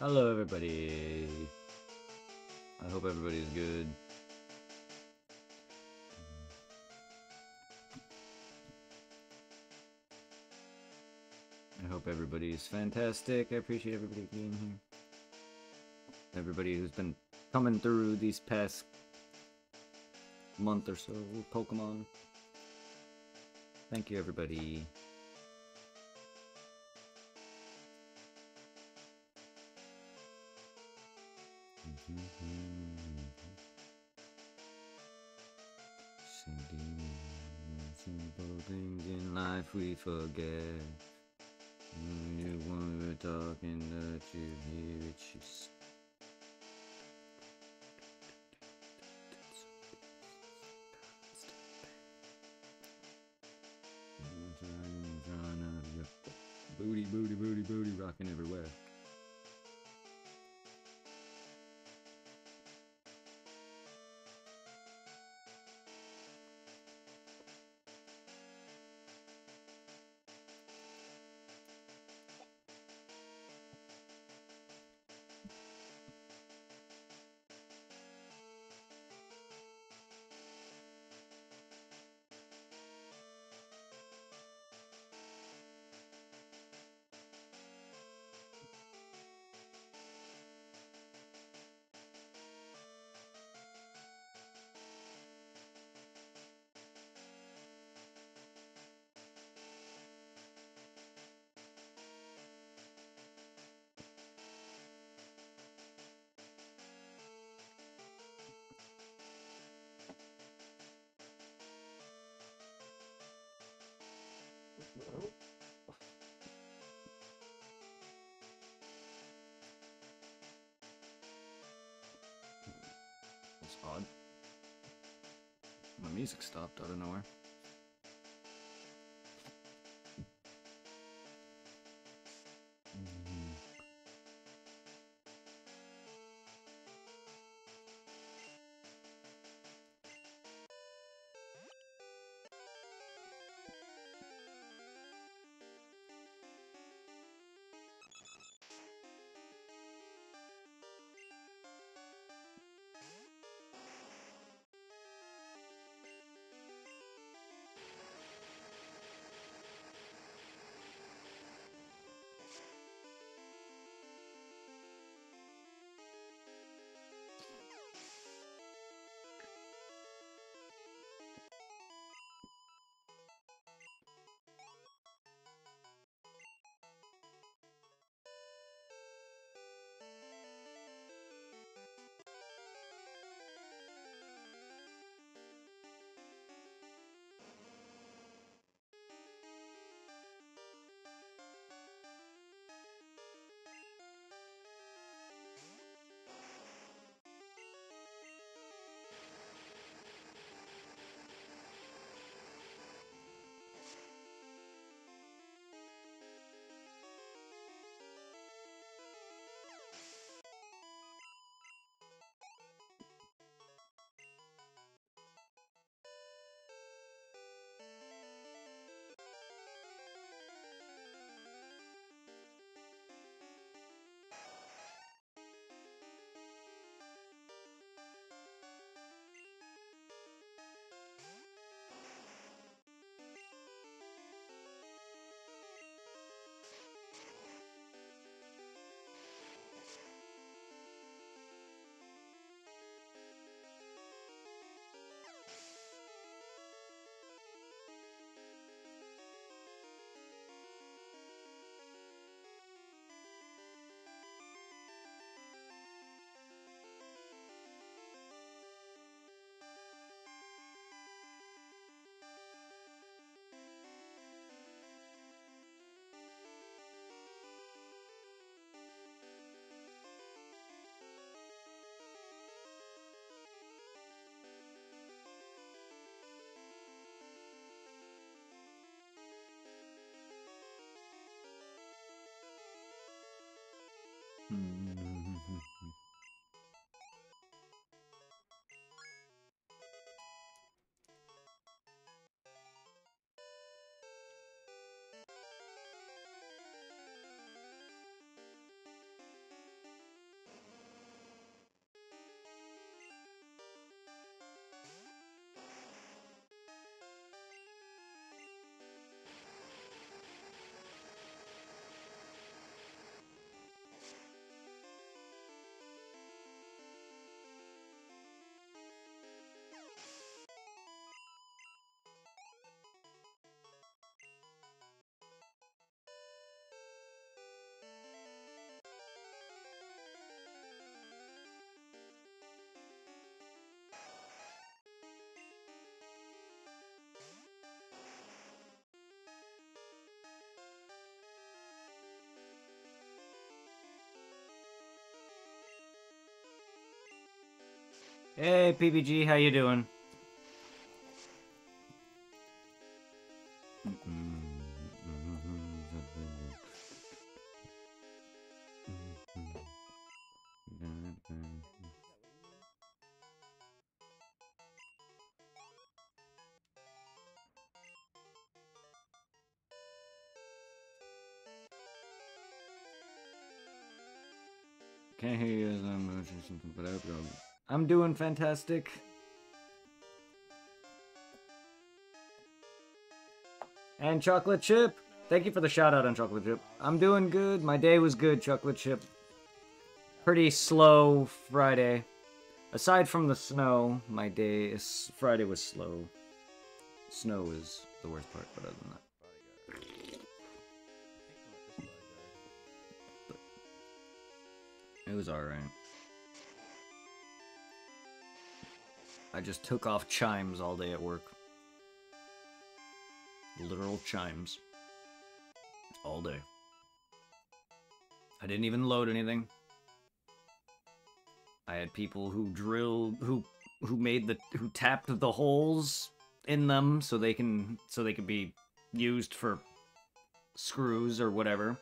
Hello, everybody. I hope everybody's good. I hope everybody's fantastic. I appreciate everybody being here. Everybody who's been coming through these past month or so Pokemon. Thank you, everybody. Life we forget. When you we're talking that you hear it just That's odd. My music stopped out of nowhere. Hey, PBG, how you doing? Doing fantastic. And Chocolate Chip, thank you for the shout out on Chocolate Chip. I'm doing good. My day was good, Chocolate Chip. Pretty slow Friday. Aside from the snow, my day is Friday was slow. Snow is the worst part, but other than that. It was alright. I just took off chimes all day at work. Literal chimes. All day. I didn't even load anything. I had people who drilled who who made the who tapped the holes in them so they can so they could be used for screws or whatever.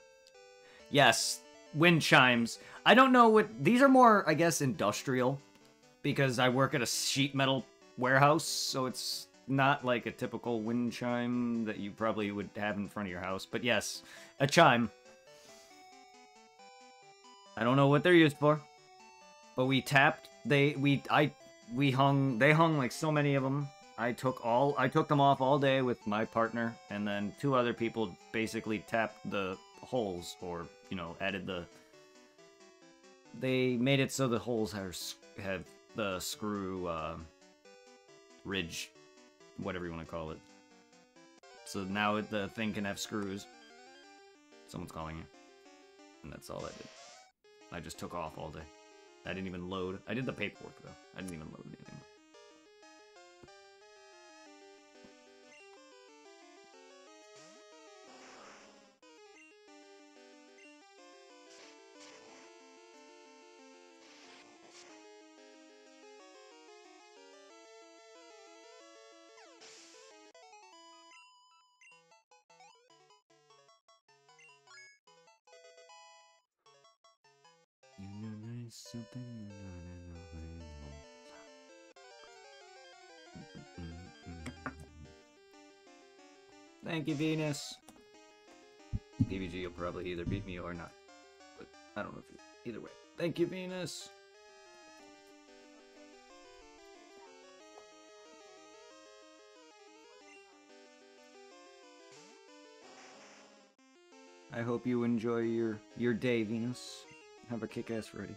Yes, wind chimes. I don't know what these are more, I guess, industrial because I work at a sheet metal warehouse, so it's not like a typical wind chime that you probably would have in front of your house. But yes, a chime. I don't know what they're used for, but we tapped. They we I we hung. They hung like so many of them. I took all I took them off all day with my partner, and then two other people basically tapped the holes, or you know, added the. They made it so the holes have have the screw uh, ridge, whatever you want to call it. So now it- the thing can have screws. Someone's calling you, and that's all I did. I just took off all day. I didn't even load. I did the paperwork though. I didn't even load anything. Thank you, Venus. PBG will probably either beat me or not. But I don't know if you, either way. Thank you, Venus. I hope you enjoy your your day, Venus. Have a kick-ass Freddy.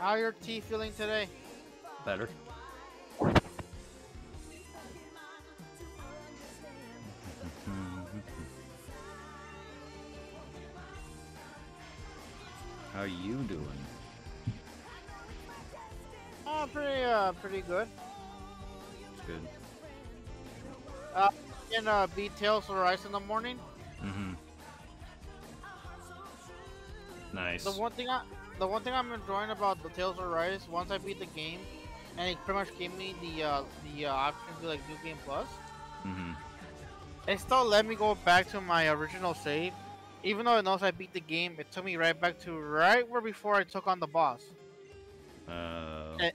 How your tea feeling today? Better. How you doing? Oh, pretty, uh, pretty good. It's good. Uh, In uh, beat Tales of Rise in the morning. Mm-hmm. Nice. The one thing I, the one thing I'm enjoying about the Tales of Rise, once I beat the game, and it pretty much gave me the uh, the uh, option to like New Game Plus. Mm-hmm. It still let me go back to my original save, even though it knows I beat the game. It took me right back to right where before I took on the boss, Uh, Eh.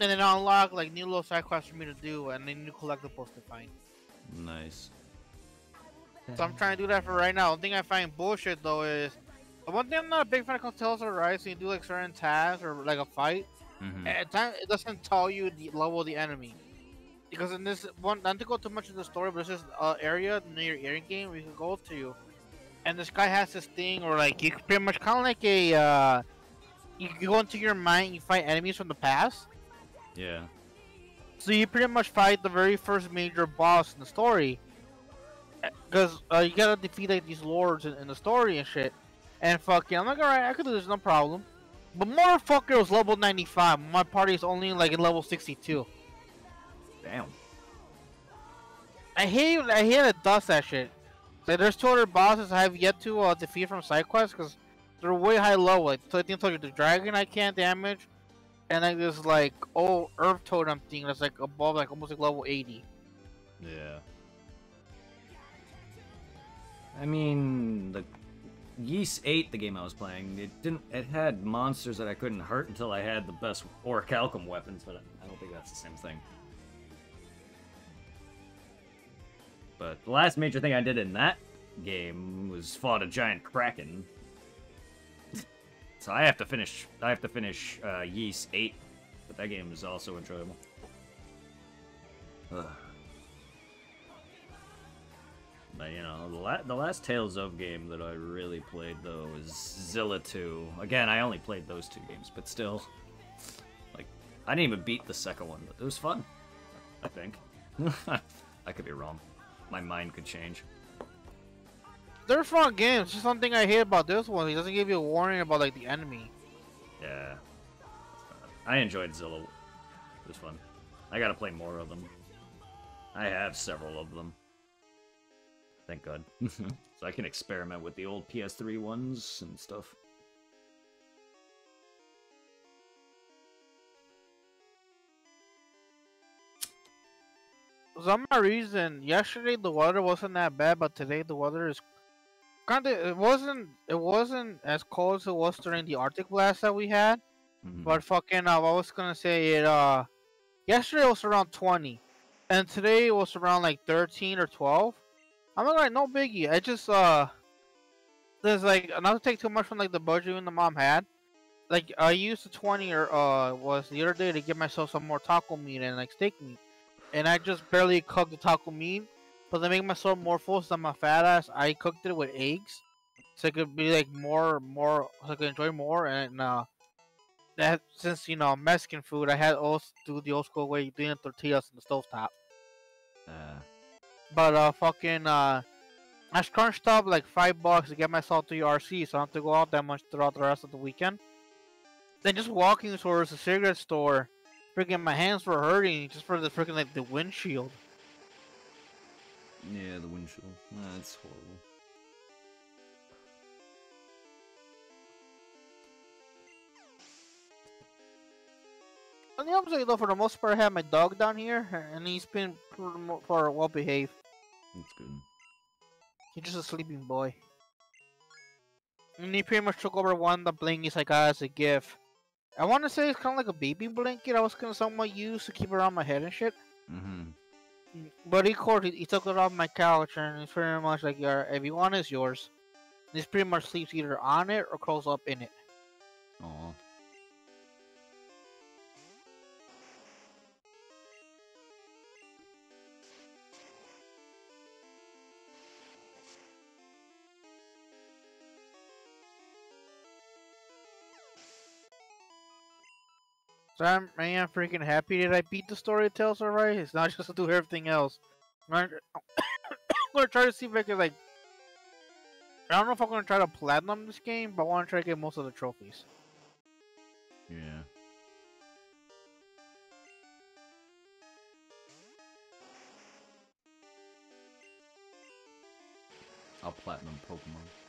and it unlocked like new little side quests for me to do and then new collectibles to find. nice. So I'm trying to do that for right now. The thing I find bullshit though is the one thing I'm not a big fan of Tales of Rise. When you do like certain tasks or like a fight, Mm-hmm. at times it doesn't tell you the level of the enemy. Because in this one, not to go too much into the story, but this is uh, area near your ear game where you can go to, and this guy has this thing, or like you pretty much kind of like a, uh, you, you go into your mind, you fight enemies from the past. Yeah. So you pretty much fight the very first major boss in the story. Because uh, you gotta defeat like these lords in, in the story and shit. And fucking, I'm like, alright, I could do this, no problem. But motherfucker was level 95. My party is only like in level 62. Damn. I hate I hate it does that shit. Like there's two other bosses I have yet to uh, defeat from side quests because they're way high level. Like so I think I told you the dragon I can't damage, and like this like oh earth totem thing that's like above like almost like level 80. Yeah. I mean, the Ys 8, the game I was playing, it didn't. It had monsters that I couldn't hurt until I had the best orichalcum weapons, but I don't think that's the same thing. But the last major thing I did in that game was fought a giant kraken. so I have to finish. I have to finish uh, Ys 8, but that game is also enjoyable. Ugh. But you know, the, la- the last Tales of game that I really played though was Xillia 2. Again, I only played those two games, but still, like, I didn't even beat the second one, but it was fun. I think. I could be wrong. My mind could change. They're fun games. Just something I hate about this one. He doesn't give you a warning about like the enemy. Yeah. I enjoyed Xillia. It was fun. I gotta play more of them. I have several of them. Thank God. so I can experiment with the old PS3 ones and stuff. For some reason, yesterday the weather wasn't that bad, but today the weather is kind of. It wasn't. It wasn't as cold as it was during the Arctic blast that we had. Mhm. But fucking, uh, I was gonna say it. Uh, yesterday was around 20, and today it was around like 13 or 12. I'm not like, no biggie. I just uh, there's like not to take too much from like the budget even the mom had. Like I used the 20 or uh was the other day to get myself some more taco meat and like steak meat, and I just barely cooked the taco meat. But to make myself more full, so I'm a fat ass, I cooked it with eggs, so it could be like more, more, so I could enjoy more. And uh, that since you know Mexican food, I had also do the old school way, doing tortillas in the stovetop. Uh, But uh, fucking uh, I scrunched up like five bucks to get myself to RC, so I don't have to go out that much throughout the rest of the weekend. Then just walking towards the cigarette store, freaking my hands were hurting just for the freaking like the windshield. yeah, the windshield. That's horrible. On the opposite though, for the most part, I have my dog down here, and he's been for well behaved. That's good. He's just a sleeping boy. And he pretty much took over one of the blankets I got as a gift. I want to say it's kind of like a baby blanket I was gonna somewhat use to keep around my head and shit. Mm-hmm. But he caught it. He took it off my couch, and it's pretty much like, "Yeah, if you want, it's yours." He pretty much sleeps either on it or curls up in it. Aw. So I'm, I am freaking happy that I beat the story Tales alright. It's not just to do everything else. I'm gonna, I'm gonna try to see if I can like. I don't know if I'm gonna try to platinum this game, but I want to try to get most of the trophies. Yeah. I'll platinum Pokemon.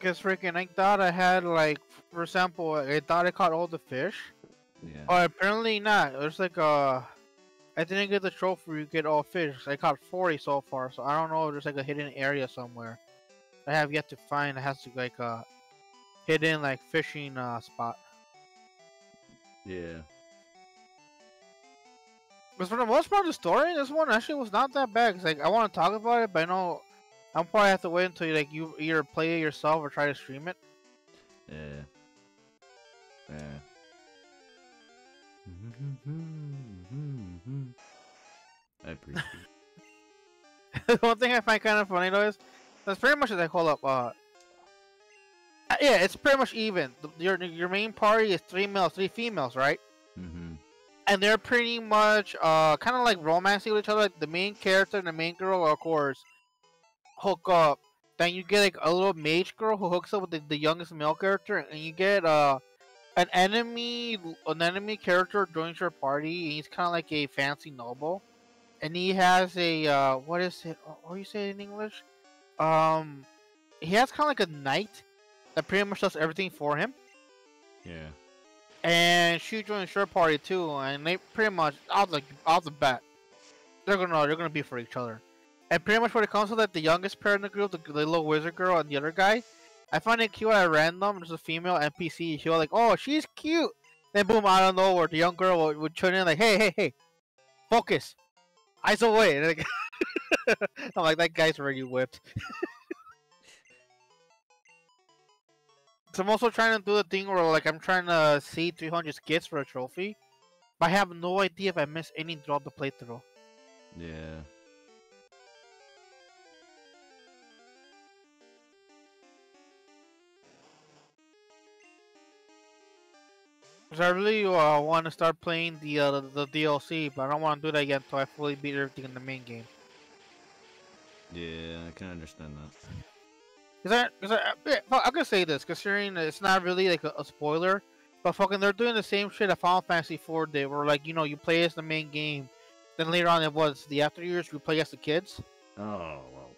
Cause freaking, I thought I had like, for example, I thought I caught all the fish. Yeah. Oh, apparently not. There's like a. I didn't get the trophy. where You get all fish. I caught 40 so far, so I don't know if there's like a hidden area somewhere. I have yet to find. It has to like a hidden like fishing uh, spot. Yeah. But for the most part, the story in this one actually was not that bad. Cause like I want to talk about it, but I know I'll probably have to wait until you like you either play it yourself or try to stream it. Yeah. Yeah. I appreciate it. One thing I find kind of funny though is that's pretty much like call up. Uh, uh, yeah, it's pretty much even. Your your main party is three males, three females, right? Mm-hmm. And they're pretty much uh kind of like romancing with each other. Like the main character and the main girl, of course, hook up. Then you get like a little mage girl who hooks up with the, the youngest male character, and you get uh an enemy an enemy character joins your party. And he's kind of like a fancy noble, and he has a uh what is it? What do you say in English? Um, he has kind of like a knight that pretty much does everything for him. Yeah. And she joins your party too, and they pretty much off the off the bat, they're gonna they're gonna be for each other. And pretty much it comes to like the youngest pair in the group, the, the little wizard girl and the other guy, I find it cute at random. There's a female NPC. She'll like, oh, she's cute. Then boom, out of nowhere, the young girl would, would tune in like, hey, hey, hey, focus, eyes away. And like, I'm like, that guy's already whipped. So I'm also trying to do the thing where like I'm trying to see 300 skits for a trophy, but I have no idea if I miss any throughout the playthrough. Yeah. Cause I really uh, want to start playing the, uh, the DLC, but I don't want to do that yet until I fully beat everything in the main game. Yeah, I can understand that. Cause I, cause I, yeah, I can say this, considering it's not really like a, a spoiler, but fucking they're doing the same shit that Final Fantasy IV did, where like you know you play as the main game, then later on it was the after years you play as the kids. Oh well.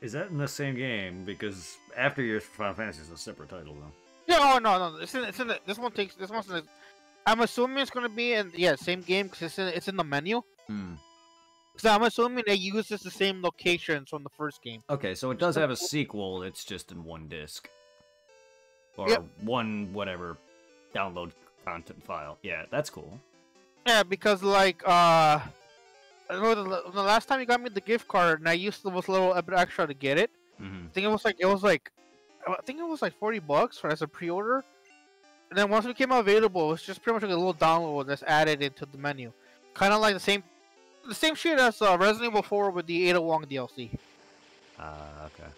Is that in the same game? Because After Years for Final Fantasy is a separate title, though. Yeah, oh no, no, it's in, it's in the, this one takes this one's in the, I'm assuming it's gonna be in yeah same game because it's in it's in the menu. Hmm. So I'm assuming they use the same locations from the first game. Okay, so it does have a sequel. It's just in one disc, or Yep. one whatever download content file. Yeah, that's cool. Yeah, because like uh, I know the, the last time you got me the gift card, and I used the was a little bit extra to get it. hmm I think it was like it was like I think it was like forty bucks for as a pre-order. And then once it became available, it's just pretty much like a little download that's added into the menu, kind of like the same, the same shit as uh, Resident Evil 4 with the Ada Wong DLC. Ah, okay.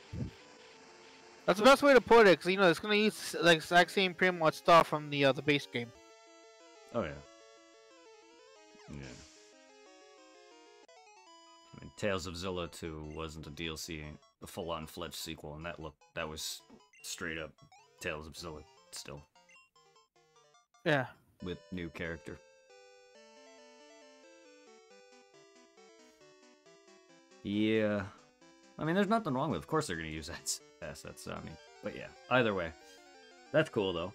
That's the best way to put it, because you know it's gonna use like exact same pretty much stuff from the uh, the base game. Oh yeah. Yeah. I mean, Tales of Xillia 2 wasn't a DLC, a full-on fledged sequel, and that looked that was straight up Tales of Xillia still Yeah. with new character. Yeah. I mean, there's nothing wrong with. Of course, they're gonna use that assets. I mean, but yeah. Either way, that's cool though.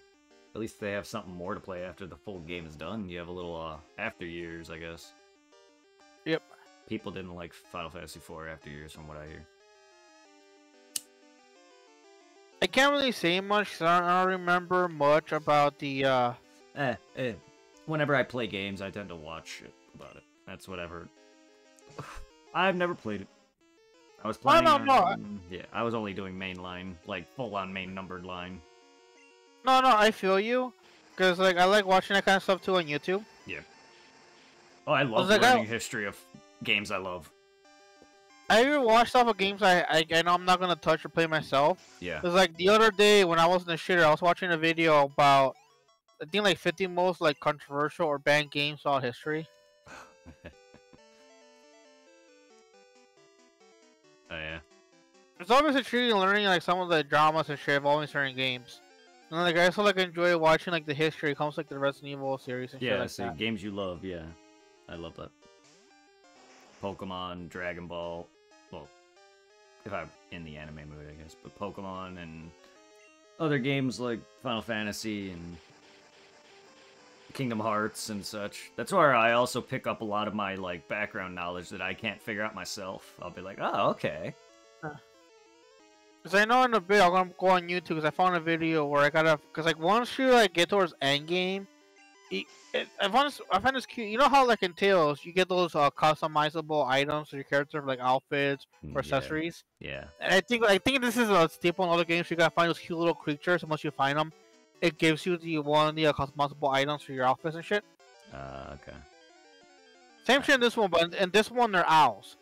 At least they have something more to play after the full game is done. You have a little uh, after years, I guess. Yep. People didn't like Final Fantasy IV after years, from what I hear. I can't really say much. I don't, I don't remember much about the. uh Eh, eh. Whenever I play games, I tend to watch about it. That's what I've never played it. I was playing. no, on- no, Yeah, I was only doing main line, like full on main numbered line. No, no, I feel you. Cause like I like watching that kind of stuff too on YouTube. Yeah. Oh, I love like, I- learning history of games I love. I even watched off of games I, I I know I'm not gonna touch or play myself. Yeah. Cause like the other day when I was in the shitter, I was watching a video about I think like 50 most like controversial or banned games all history. Oh yeah. It's always intriguing learning like some of the dramas and shit involving certain games. And like I also like enjoy watching like the history. It comes like the Resident Evil series and shit Yeah, like so that. games you love, yeah. I love that. Pokemon, Dragon Ball. Well, if I'm in the anime mood, I guess. But Pokemon and other games like Final Fantasy and Kingdom Hearts and such. That's where I also pick up a lot of my like background knowledge that I can't figure out myself. I'll be like, oh, okay. Cause I know in a bit I'm gonna go on YouTube because I found a video where I gotta cause like once you like get towards end game, it, it, I found this I find this cute. You know how like in Tales you get those uh, customizable items for your character like outfits Mm, or accessories. Yeah. And I think I think this is a staple in other games. You gotta find those cute little creatures. And once you find them, it gives you the one of the uh, customizable items for your outfits and shit. Uh, okay. Same shit in this one, but in, in this one they're owls.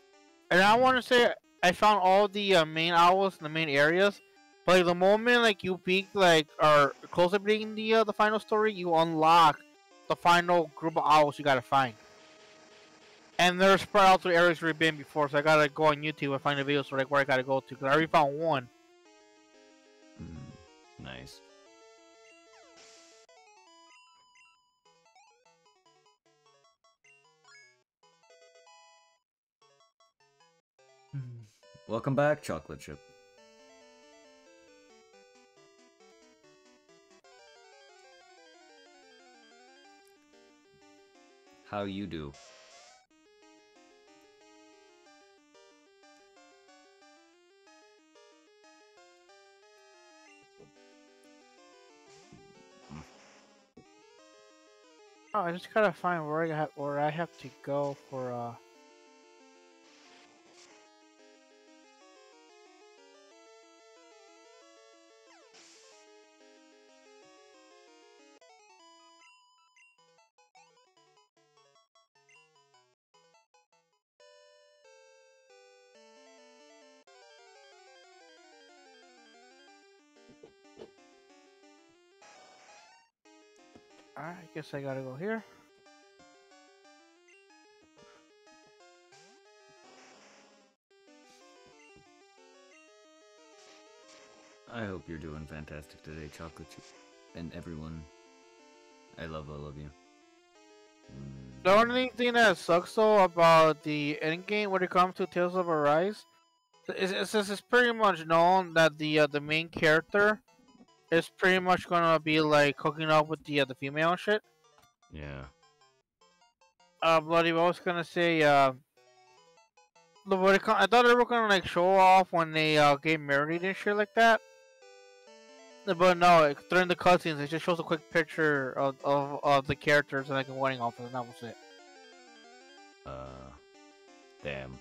And I want to say I found all the uh, main owls in the main areas. But like, the moment like you peak like or close to beating the uh, the final story, you unlock the final group of owls you gotta find. And they're spread out to areas we've been before, so I gotta go on YouTube and find the videos for like where I gotta go to. Cause I already found one. Mm, nice. Welcome back, chocolate chip. How you do? Oh, I just gotta find where I have where I have to go for uh. Guess I gotta go here. I hope you're doing fantastic today, chocolate chip, and everyone. I love all of you. Mm. The only thing that sucks though about the end game when it comes to Tales of Arise is it's, it's, it's pretty much known that the uh, the main character is pretty much gonna be like hooking up with the uh, the female and shit. Yeah. Uh, bloody, what I was gonna say, uh, I thought they were gonna like show off when they uh get married and shit like that. But no, it, during the cutscenes, it just shows a quick picture of, of, of the characters and like a wedding outfit, and that was it. Uh. Damn.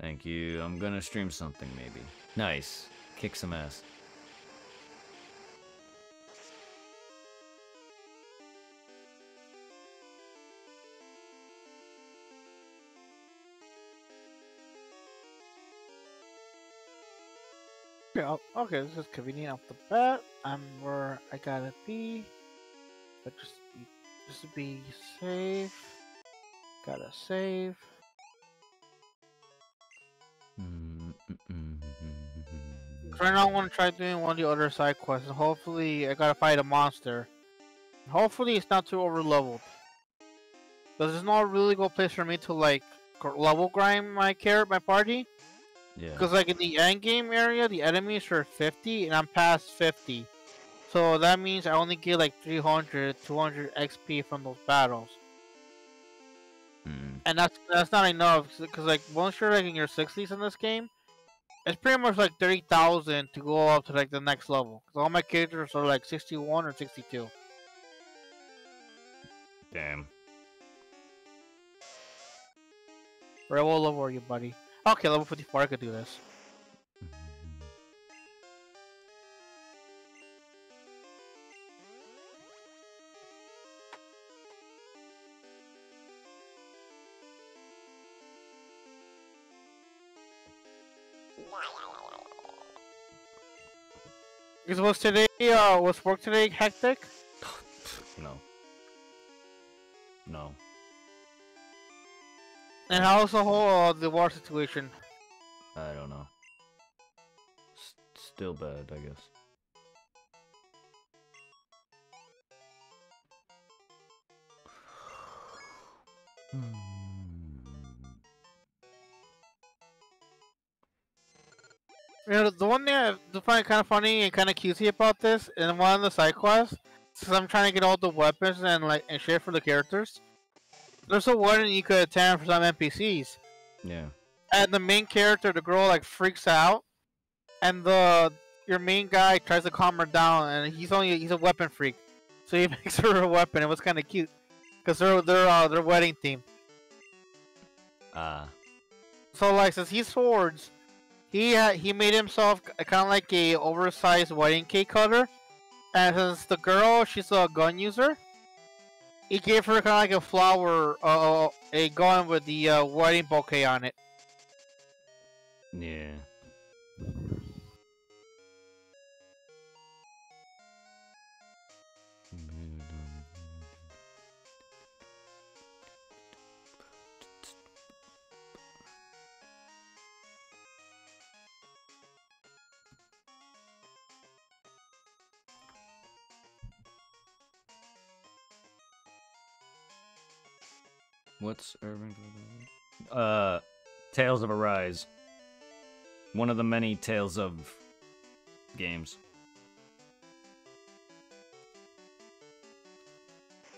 Thank you. I'm gonna stream something maybe. Nice. Kick some ass. Okay, oh, okay, this is convenient off the bat. I'm where I gotta be. But just just to be safe. Gotta save. Right now, I want to try doing one of the other side quests, and hopefully, I gotta fight a monster. Hopefully, it's not too over leveled. Because there's not a really good place for me to like level grind my carrot, my party. Yeah. Because like in the end game area, the enemies are 50, and I'm past 50. So that means I only get like 300, 200 XP from those battles, Mm, and that's that's not enough. Because like once you're like in your 60s in this game, it's pretty much like 30,000 to go up to like the next level. Because all my characters are like 61 or 62. Damn. Red, what level are you, buddy? Okay, level 54, I could do this. Is was today uh was work today hectic? no. No. And how's the whole uh, the war situation? I don't know. S- still bad, I guess. You know, the one thing I find kind of funny and kind of cutesy about this, and one of the side quests, since I'm trying to get all the weapons and like and shit for the characters, there's a wedding you could attend for some NPCs, Yeah. and the main character, the girl, like freaks out, and the your main guy tries to calm her down, and he's only he's a weapon freak, so he makes her a weapon. It was kind of cute, cause they're they're uh, their wedding theme. Ah. So like since he swords, he uh, he made himself kind of like a oversized wedding cake cutter, and since the girl she's a gun user, he gave her kind of like a flower, uh, a gun with the uh, wedding bouquet on it. yeah. What's Urban? Uh, Tales of Arise. One of the many Tales of games.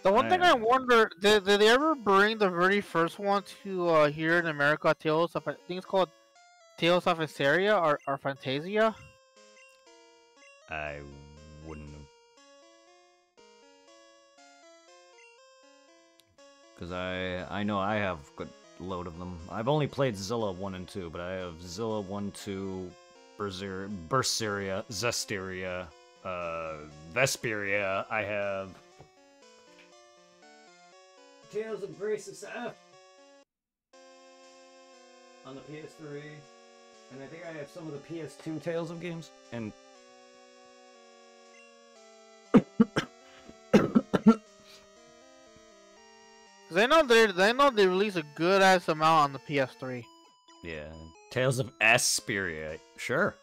The one thing I- I wonder, did, did they ever bring the very first one to uh, here in America? Tales of I think it's called Tales of Hysteria or, or Phantasia. I wouldn't Because I, I know I have a good load of them. I've only played Xillia 1 and 2, but I have Xillia 1, 2, Berser- Berseria, Zestiria, uh, Vesperia. I have... Tales of Graces F on the PS3. And I think I have some of the PS2 Tales of games. And I know they they know they release a good ass amount on the PS3. Yeah, Tales of Asperia. Sure.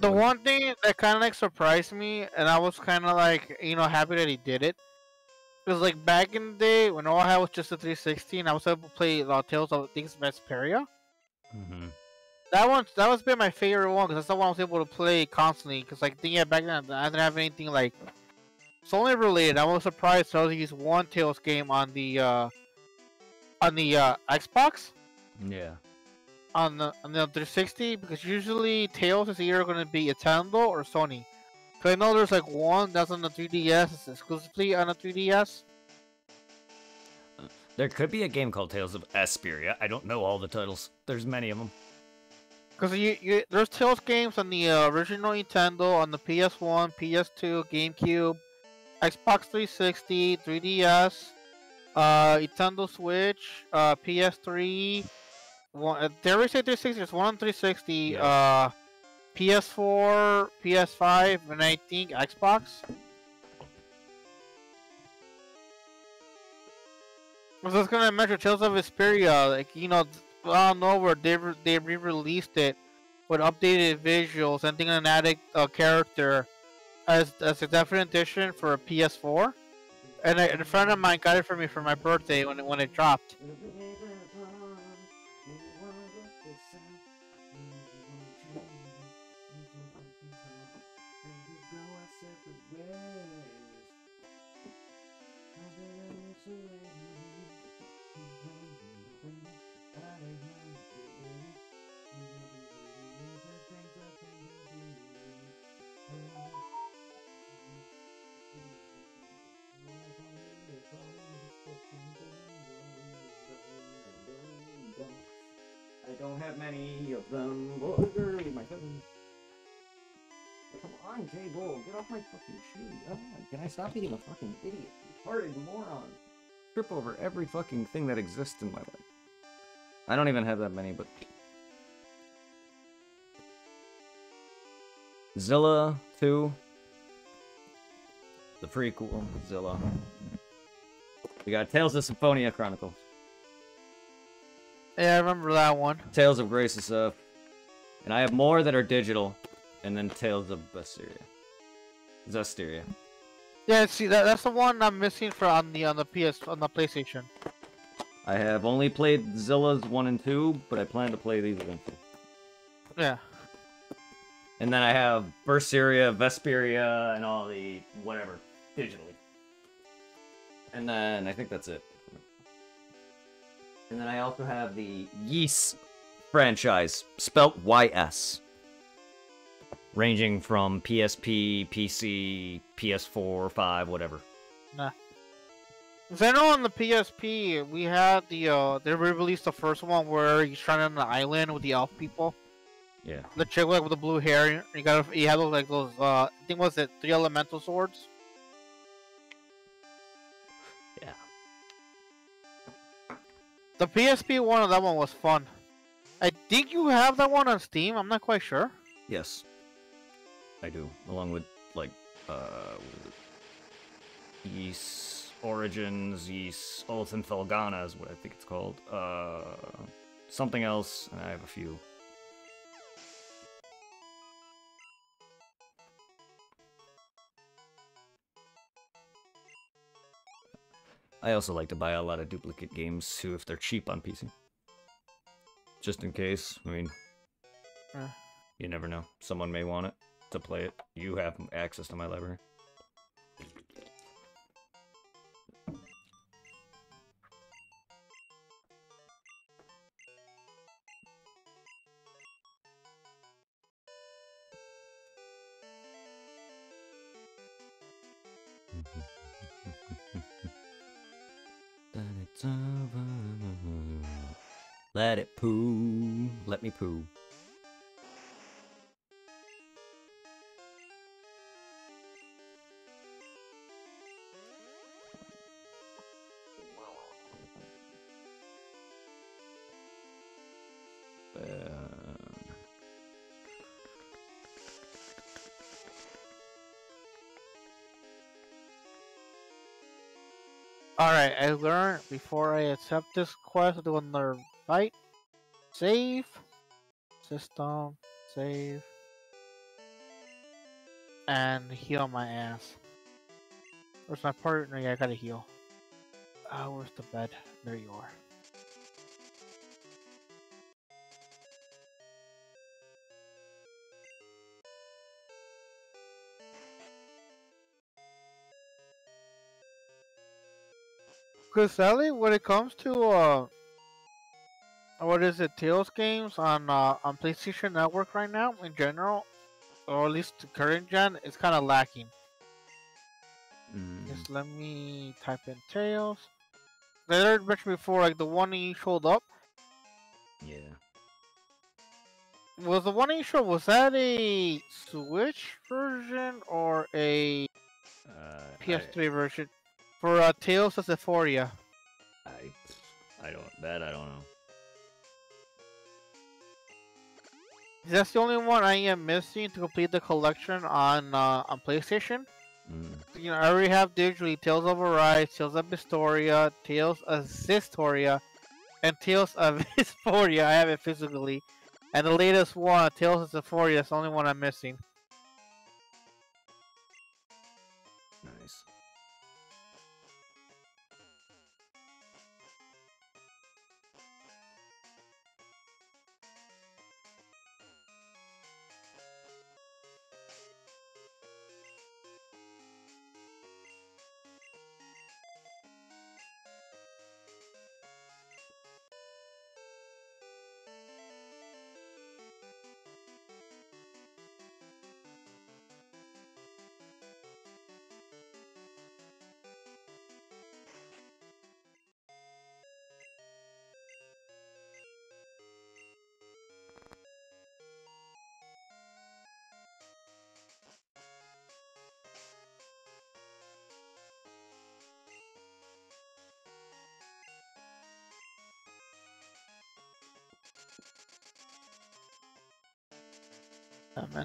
The one thing that kind of like surprised me, and I was kind of like you know happy that he did it, because like back in the day when all I had was just a 360, and I was able to play uh, Tales of Things Vesperia. Mm-hmm. That one that was been my favorite one because that's the one I was able to play constantly. Because like yeah, back then I didn't have anything like Sony related. I was surprised to use one Tales game on the uh on the uh, Xbox. Yeah. on the on the 360 because usually Tales is either going to be a Nintendo or Sony. Cause I know there's like one that's on the 3DS, it's exclusively on the 3DS. There could be a game called Tales of Asperia. I don't know all the titles. There's many of them. Cause you, you there's Tales games on the uh, original Nintendo, on the PS1, PS2, GameCube, Xbox 360, 3DS, uh, Nintendo Switch, uh, PS3. One, uh, they already say 360. There's one on 360. Yeah. Uh, PS4, PS5, and I think Xbox. I was gonna mention Tales of Vesperia, like you know, out of nowhere they re- they re-released it with updated visuals and thing an addict uh, character as as a definite edition for a PS4. And, I, and a friend of mine got it for me for my birthday when it when it dropped. Mm-hmm. Fucking shoe. Oh can I stop being a fucking idiot? Retarded moron. Trip over every fucking thing that exists in my life. I don't even have that many, but Xillia 2. The prequel, Xillia. We got Tales of Symphonia Chronicles. Yeah, I remember that one. Tales of Grace and stuff. And I have more that are digital. And then Tales of Bestiria. Zestiria. Yeah, see that that's the one I'm missing for on the on the PS on the PlayStation. I have only played Xillia's 1 and 2, but I plan to play these eventually. Yeah. And then I have Berseria, Vesperia, and all the whatever digitally. And then I think that's it. And then I also have the Ys franchise, spelt Y-S. Ranging from PSP, PC, PS4, 5, whatever. Nah. know on the PSP we had the uh they re-released the first one where he's trying on the island with the elf people. Yeah. The chick like with the blue hair. You got you had those like those uh I think was it three elemental swords. Yeah. The PSP one of that one was fun. I think you have that one on Steam. I'm not quite sure. Yes. I do. Along with, like, uh, what is it? Ys Origins, and Felghana is what I think it's called. Uh, something else, and I have a few. I also like to buy a lot of duplicate games too if they're cheap on PC. Just in case. I mean, Uh. you never know. Someone may want it to play it. You have access to my library. Let it poo. Let me poo. Uh, Alright, I learned before I accept this quest, do another fight. Save. System. Save. And heal my ass. Where's my partner? Yeah, I gotta heal. Ah, where's the bed? There you are. Cause Sally, when it comes to uh, what is it, Tales games on uh, on PlayStation Network right now in general, or at least the current gen, it's kind of lacking. mm, Just let me type in Tales. I heard mentioned before, like the one he showed up yeah. was the one he showed. Was that a Switch version or a Uh, PS3 version for uh, Tales of Symphonia? I, I, don't. That I don't know. That's the only one I am missing to complete the collection on uh, on PlayStation. Mm. You know, I already have digitally Tales of Arise, Tales of Historia, Tales of Sistoria, and Tales of Historia. I have it physically, and the latest one, Tales of Symphonia, is the only one I'm missing.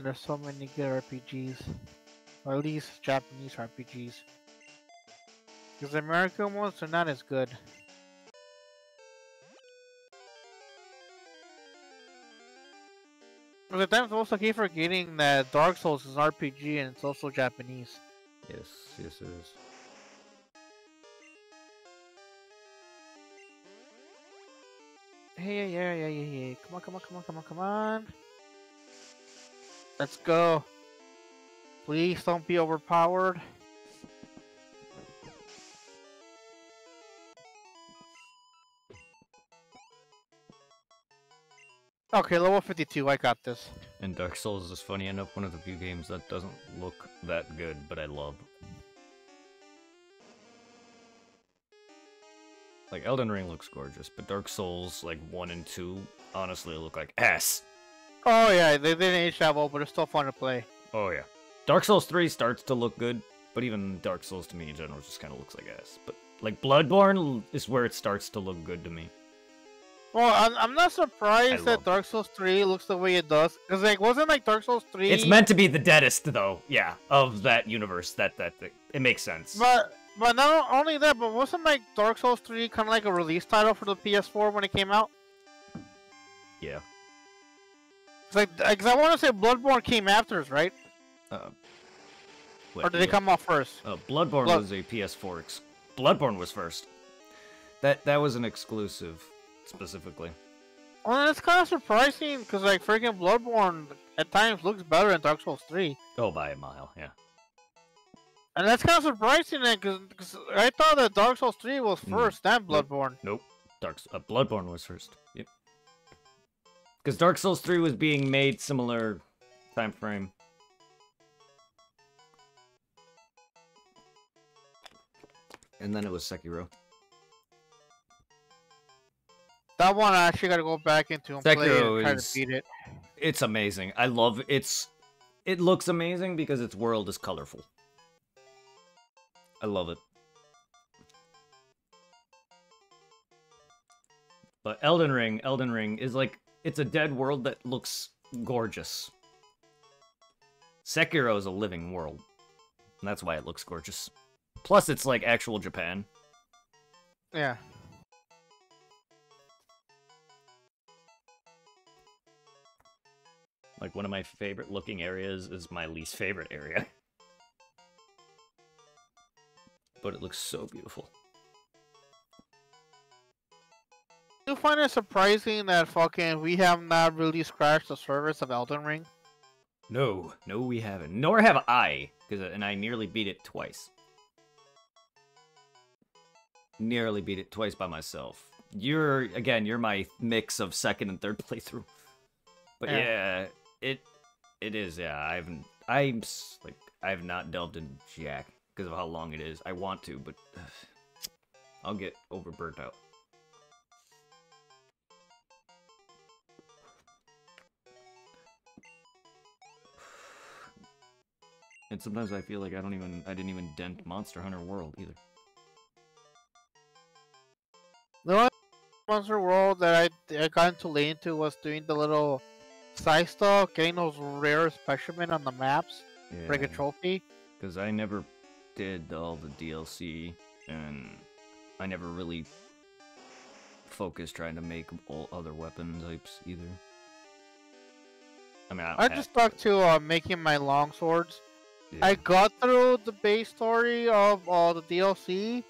Man, there's so many good RPGs. Or at least Japanese RPGs. Because American ones are not as good. But the times also keep forgetting that Dark Souls is an RPG and it's also Japanese. Yes, yes, it is. Hey, yeah, yeah, yeah, yeah. Come on, come on, come on, come on, come on. Let's go. Please don't be overpowered. Okay, level 52, I got this. And Dark Souls is funny enough one of the few games that doesn't look that good, but I love. Like Elden Ring looks gorgeous, but Dark Souls like one and two honestly look like ass. Oh yeah, they didn't age that well, but it's still fun to play. Oh yeah. Dark Souls 3 starts to look good, but even Dark Souls to me in general just kind of looks like ass. But like Bloodborne is where it starts to look good to me. Well, I'm, I'm not surprised that Dark Souls 3 looks the way it does. Because, like, wasn't like Dark Souls 3. It's meant to be the deadest though, yeah, of that universe. That that, that it makes sense. But, but not only that, but wasn't like Dark Souls 3 kind of like a release title for the PS4 when it came out? yeah. Like, because I want to say Bloodborne came after us, right? Uh, Or did it come off first? Uh, Bloodborne Blood- was a PS4. Ex- Bloodborne was first. That that was an exclusive, specifically. Well, that's kind of surprising because like freaking Bloodborne at times looks better than Dark Souls 3. Oh, by a mile, yeah. And that's kind of surprising then, because I thought that Dark Souls 3 was No. first, then Bloodborne. Nope. Dark uh, Bloodborne was first. Yep. Because Dark Souls 3 was being made similar time frame. And then it was Sekiro. That one I actually got to go back into and play it Sekiro and try is- to beat it. It's amazing. I love it's it looks amazing because its world is colorful. I love it. But Elden Ring, Elden Ring is like it's a dead world that looks gorgeous. Sekiro is a living world. And that's why it looks gorgeous. Plus it's like actual Japan. Yeah. Like one of my favorite looking areas is my least favorite area. But it looks so beautiful. Do you find it surprising that fucking we have not really scratched the surface of Elden Ring? No, no, we haven't. Nor have I, because uh, and I nearly beat it twice. Nearly beat it twice by myself. You're again, you're my mix of second and third playthrough. But Yeah. yeah, it it is. Yeah, I haven't. I'm like I have not delved into Jack because of how long it is. I want to, but I'll get overburnt out. And sometimes I feel like I don't even I didn't even dent Monster Hunter World either. The only Monster World that I, I got into late into was doing the little side stuff, getting those rare specimen on the maps, for like a trophy. Because I never did all the DLC, and I never really focused trying to make all other weapon types either. I mean, I, I just stuck to uh, making my long swords. Yeah. I got through the base story of uh, the DLC.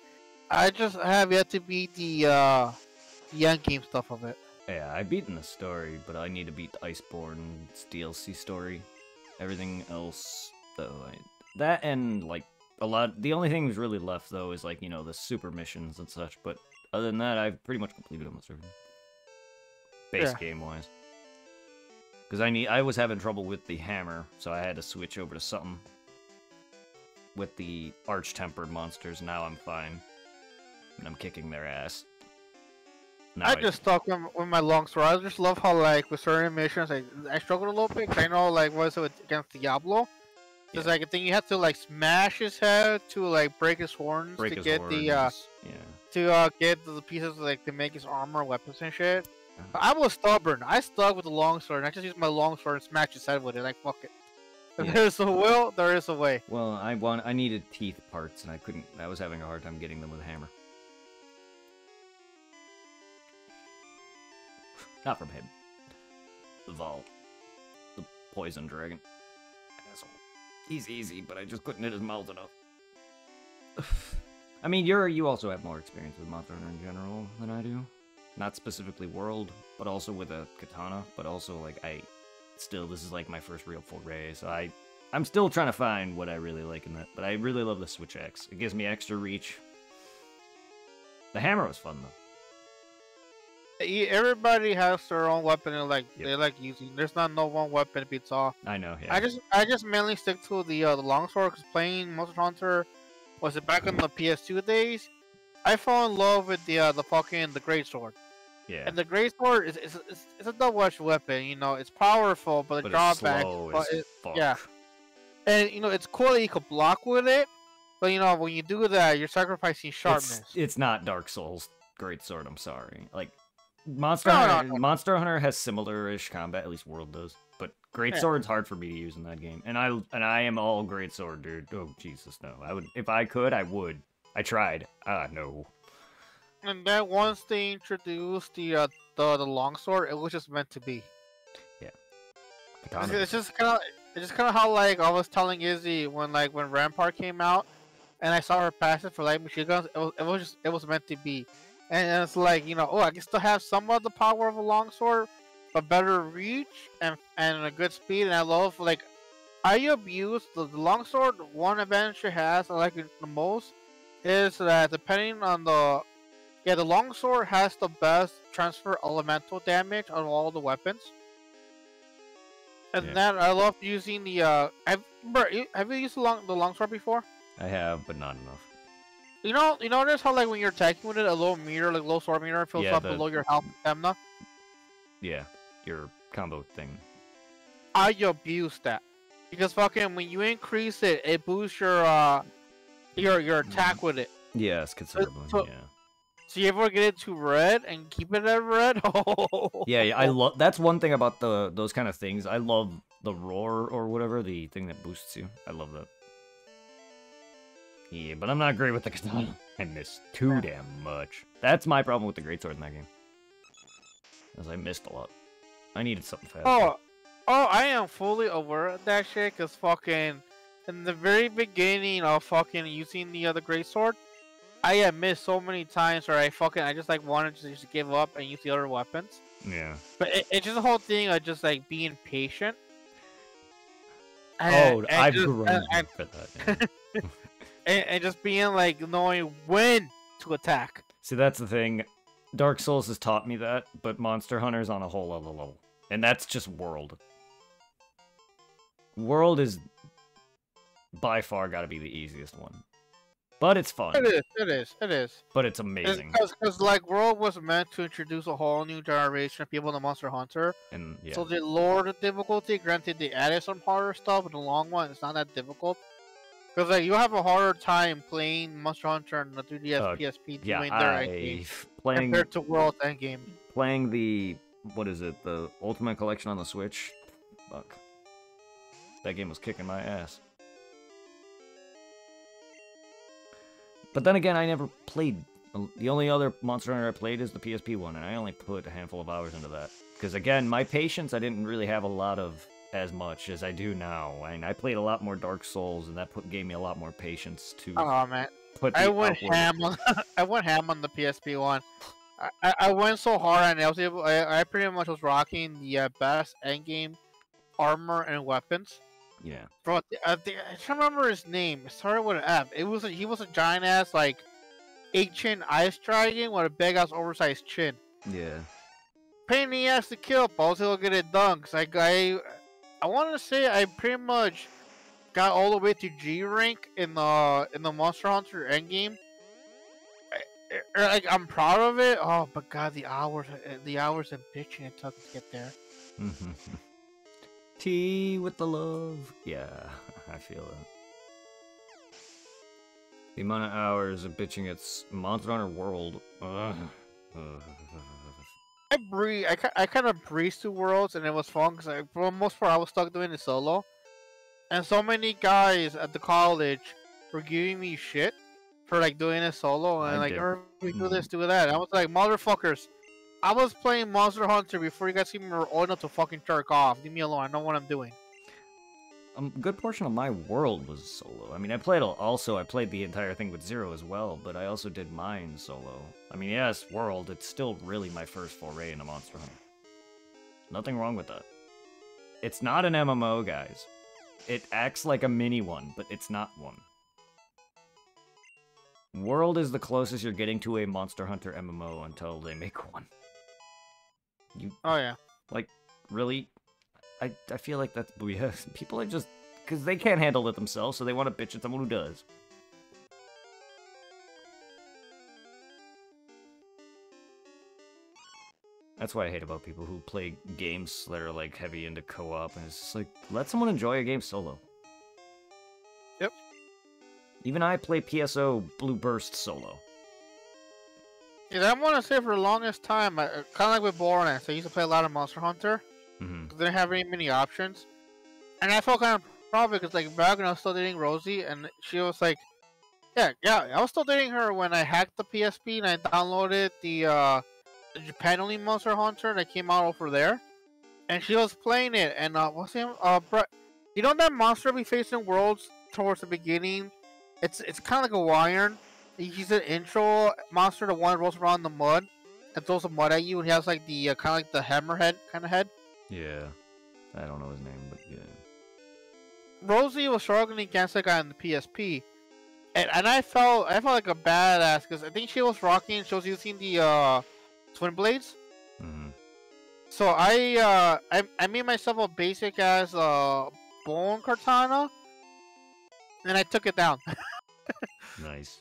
I just have yet to beat the uh, the end game stuff of it. Yeah, I've beaten the story, but I need to beat the Iceborne's DLC story. Everything else, though, I, that and like a lot. The only thing that's really left though is like you know the super missions and such. But other than that, I've pretty much completed almost everything. Base Yeah. game wise, because I need. I was having trouble with the hammer, so I had to switch over to something with the arch tempered monsters. Now I'm fine, and I'm kicking their ass. Now I just stuck with, with my long sword. I just love how like with certain missions, I I struggled a little bit. 'cause I know like what is it against Diablo? Because Yeah. like I think you have to like smash his head to like break his horns break to his get the uh yeah. to uh get the pieces like to make his armor, weapons and shit. I was stubborn. I stuck with the longsword. And I just used my longsword and smashed his head with it. Like fuck it. If Yeah. there's a will, there is a way. Well, I want I needed teeth parts and I couldn't. I was having a hard time getting them with a hammer. Not from him. The Vol. The poison dragon. Asshole. He's easy, but I just couldn't hit his mouth enough. I mean, you're you also have more experience with Monster Hunter in general than I do. Not specifically World, but also with a katana. But also like I, still this is like my first real full foray, so I I'm still trying to find what I really like in that. But I really love the Switch Axe. It gives me extra reach. The hammer was fun though. E- Everybody has their own weapon and like Yep. they like using. There's not no one weapon beats all. I know. Yeah. I just I just mainly stick to the uh, the longsword because playing Monster Hunter was it back in the PS2 days. I fell in love with the uh, the fucking the great sword. Yeah. And the great sword is is, is, is a double-edged weapon. You know, it's powerful, but the but it's drawback. slow but it- fuck. yeah. and you know, it's cool that you could block with it. But you know, when you do that, you're sacrificing sharpness. It's, it's not Dark Souls Great Sword. I'm sorry. Like Monster No, no, Hunter, no. Monster Hunter has similar-ish combat. At least World does. But Great Yeah. Sword's hard for me to use in that game. And I and I am all Great Sword, dude. Oh Jesus, no. I would if I could, I would. I tried. Ah, no. And then once they introduced the uh, the the longsword, it was just meant to be. It's, it's just kind of it's just kind of how like I was telling Izzy when like when Rampart came out, and I saw her passive for light machine guns. It was, it was just it was meant to be, and it's like you know oh I can still have some of the power of a longsword, but better reach and and a good speed. And I love like I abuse the, the longsword. One advantage it has I like it the most is that depending on the yeah the longsword has the best transfer elemental damage of all the weapons. And Yeah. then I love using the uh. Have, bro, have you used the long the longsword before? I have, but not enough. You know, you notice how like when you're attacking with it, a little meter, like low sword meter, fills Yeah, up the- below your health stamina. Yeah, your combo thing. I abuse that because fucking when you increase it, it boosts your uh your your attack with it. Yes, considerably. so- yeah. So you ever get it to red and keep it at red? Oh, Yeah, yeah, I love. That's one thing about the those kind of things. I love the roar or whatever the thing that boosts you. I love that. Yeah, but I'm not great with the katana. I miss too damn much. That's my problem with the greatsword in that game. As I missed a lot. I needed something fast. Oh, oh, I am fully aware of that shit. Cause fucking in the very beginning of fucking using the other great sword, I had missed so many times where I fucking I just like wanted to just give up and use the other weapons. yeah. But it, it's just a whole thing of just like being patient. Oh, And- and I've just- grown and, and, for that. yeah. and, and just being like knowing when to attack. See, that's the thing. Dark Souls has taught me that, but Monster Hunter's on a whole other level. And that's just World. World is by far got to be the easiest one. But it's fun. It is, it is, it is. But it's amazing. Because like World was meant to introduce a whole new generation of people to Monster Hunter. And yeah. So they lowered the difficulty. Granted, they added some harder stuff, but in the long run, it's not that difficult. Because like you have a harder time playing Monster Hunter on the 3DS, Uh, PSP, yeah, doing their I playing compared to World Endgame. playing the what is it? The Ultimate Collection on the Switch. Fuck. That game was kicking my ass. But then again, I never played. The only other Monster Hunter I played is the PSP one, and I only put a handful of hours into that. Because again, my patience, I didn't really have a lot of as much as I do now. And I played a lot more Dark Souls, and that put, gave me a lot more patience to Oh man, put. I went ham on I went ham on the PSP one. I, I, I went so hard and I was able I, I pretty much was rocking the uh, best endgame armor and weapons. Yeah. Bro, uh, the, I can't remember his name. It started with an F. It was a, he was a giant ass like eight chin ice dragon with a big ass oversized chin. Yeah. Pain in the ass to kill, but I was able to get it done. Cause I I, I want to say I pretty much got all the way to G rank in the in the Monster Hunter endgame. I- I- Like I'm proud of it. Oh, but God, the hours, the hours and bitching it took to get there. Tea with the love. Yeah, I feel it. The amount of hours of bitching it's Monster Hunter World. Ugh. I breeze. I, I kind of breezed through worlds, and it was fun because for the most part I was stuck doing it solo, and so many guys at the college were giving me shit for like doing it solo and I like, did. "Oh, we do Mhm. this, do that. I was like, motherfuckers. I was playing Monster Hunter before you guys even were old enough to fucking jerk off. Leave me alone. I know what I'm doing. a good portion of my world was solo. I mean, I played also. I played the entire thing with Zero as well, but I also did mine solo. I mean, yes, world. It's still really my first foray into Monster Hunter. Nothing wrong with that. It's not an MMO, guys. It acts like a mini one, but it's not one. World is the closest you're getting to a Monster Hunter MMO until they make one. You Oh yeah. Like, really I, I feel like that's. People are just because they can't handle it themselves, so they want to bitch at someone who does. That's what I hate about people who play games that are like heavy into co-op, and it's just like let someone enjoy a game solo. Yep. Even I play PSO Blue Burst solo. Yeah, I want to say for the longest time, kind of like with Borderlands, I used to play a lot of Monster Hunter. hmm 'cause they didn't have very many options, and I felt kind of proud because like back when I was still dating Rosie, and she was like, "Yeah, yeah, I was still dating her when I hacked the PSP and I downloaded the uh, the Japan only Monster Hunter that came out over there, and she was playing it, and uh, what's his name? Uh, Brett, you know that monster we faced in Worlds towards the beginning? It's it's kind of like a Wyvern. He's an intro monster, the one that rolls around in the mud and throws some mud at you, and he has like the uh, kind of like the hammerhead kind of head. Yeah, I don't know his name, but yeah. Rosie was struggling against that guy on the PSP, and and I felt I felt like a badass because I think she was rocking. She was using the uh, twin blades. hmm So I uh I I made myself a basic as uh bone katana, and I took it down. Nice.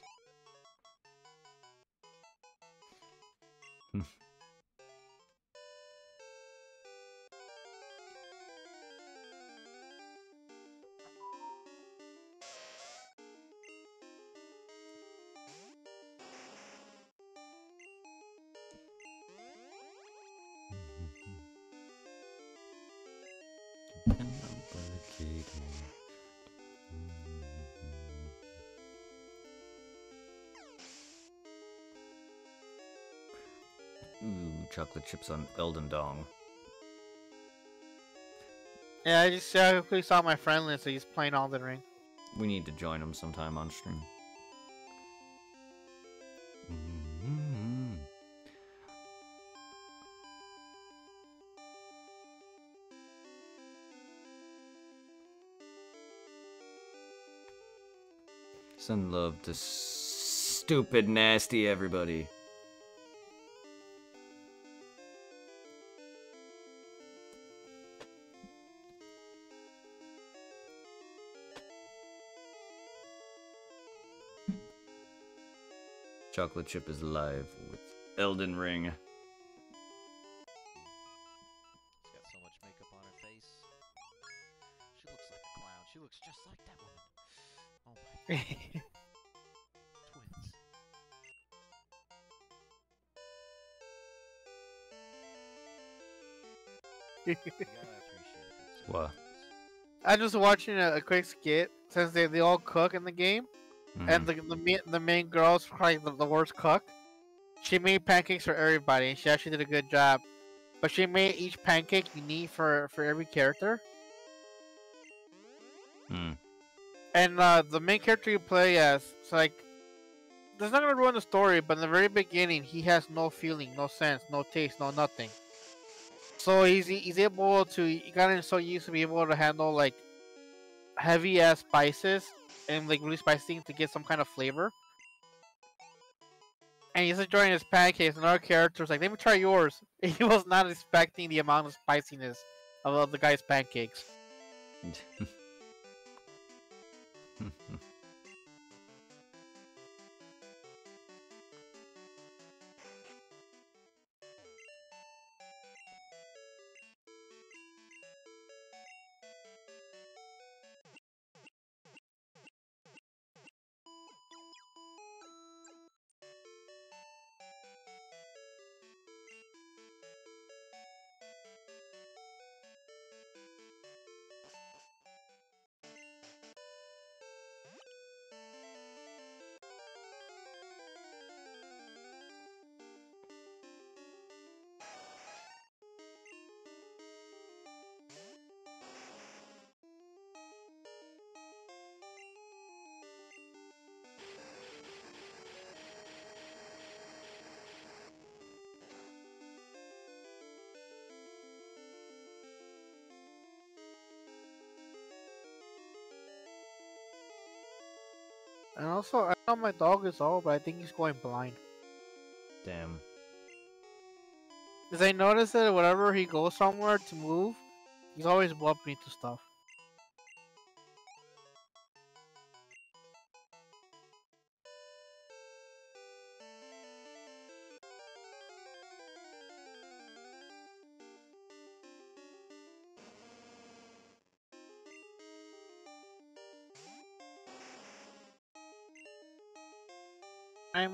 Ooh, chocolate chips on Elden Dong. yeah, I just I quickly saw my friend list. So he's playing Elden Ring. We need to join him sometime on stream. Send love to stupid, nasty everybody. Chocolate chip is live with Elden Ring. Just watching a, a quick skit since they, they all cook in the game, Mhm. and the the, ma- the main girl's probably the, the worst cook. She made pancakes for everybody, and she actually did a good job. But she made each pancake unique for for every character. Hmm. And uh, the main character you play as, it's like, that's not gonna ruin the story. But in the very beginning, he has no feeling, no sense, no taste, no nothing. So he's he's able to. He got so used to be able to handle like heavy ass spices and like really spicy to get some kind of flavor. And he's enjoying his pancakes, and our character's like, "Let me try yours." He was not expecting the amount of spiciness of, of the guy's pancakes. And also, I know my dog is old, but I think he's going blind. Damn. Because I noticed that whenever he goes somewhere to move, he's always bumping into stuff.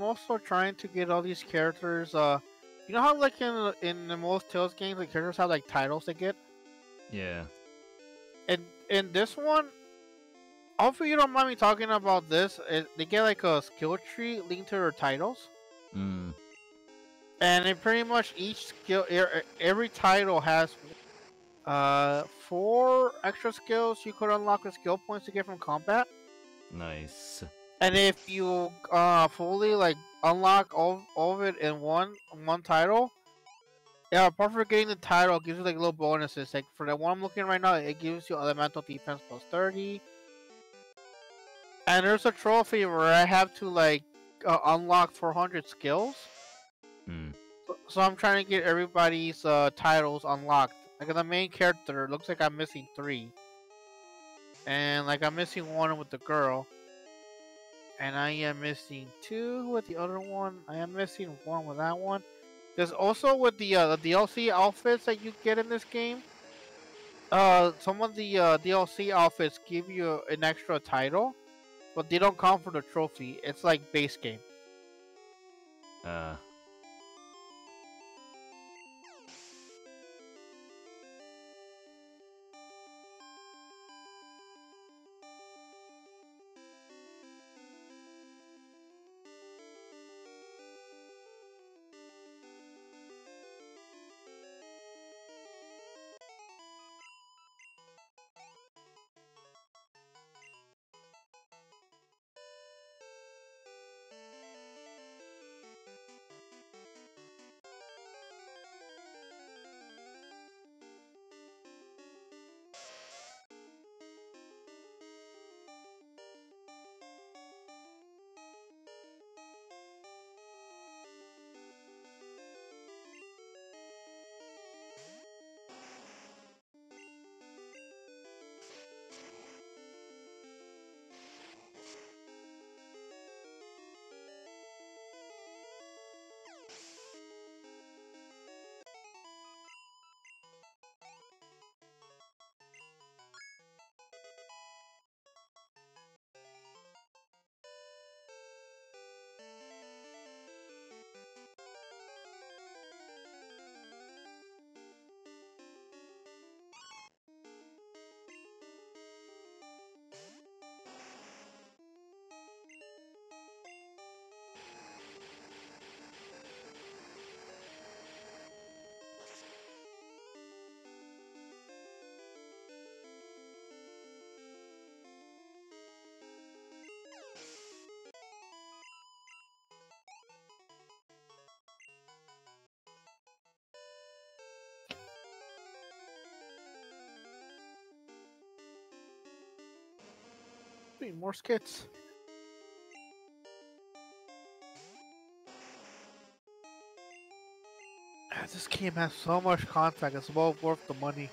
Also trying to get all these characters. Uh, you know how like in in the most Tales games, the characters have like titles they get. Yeah. And in this one, hopefully you don't mind me talking about this. It, they get like a skill tree linked to their titles, Mm. and it pretty much each skill, every title has uh four extra skills you could unlock with skill points to get from combat. Nice. And if you uh fully like unlock all, all of it in one one title, yeah, apart from getting the title, it gives you like little bonuses. Like for the one I'm looking right now, it gives you elemental defense plus thirty. And there's a trophy where I have to like uh, unlock 400 skills. Mm. So, so I'm trying to get everybody's uh, titles unlocked. Like the main character, looks like I'm missing three. And like I'm missing one with the girl. And I am missing two with the other one. I am missing one with that one. There's also with the uh, the DLC outfits that you get in this game. Uh, some of the uh, DLC outfits give you an extra title, but they don't come for the trophy. It's like base game. Uh. Wait, more skits. Ah, This game has so much content, it's well worth the money.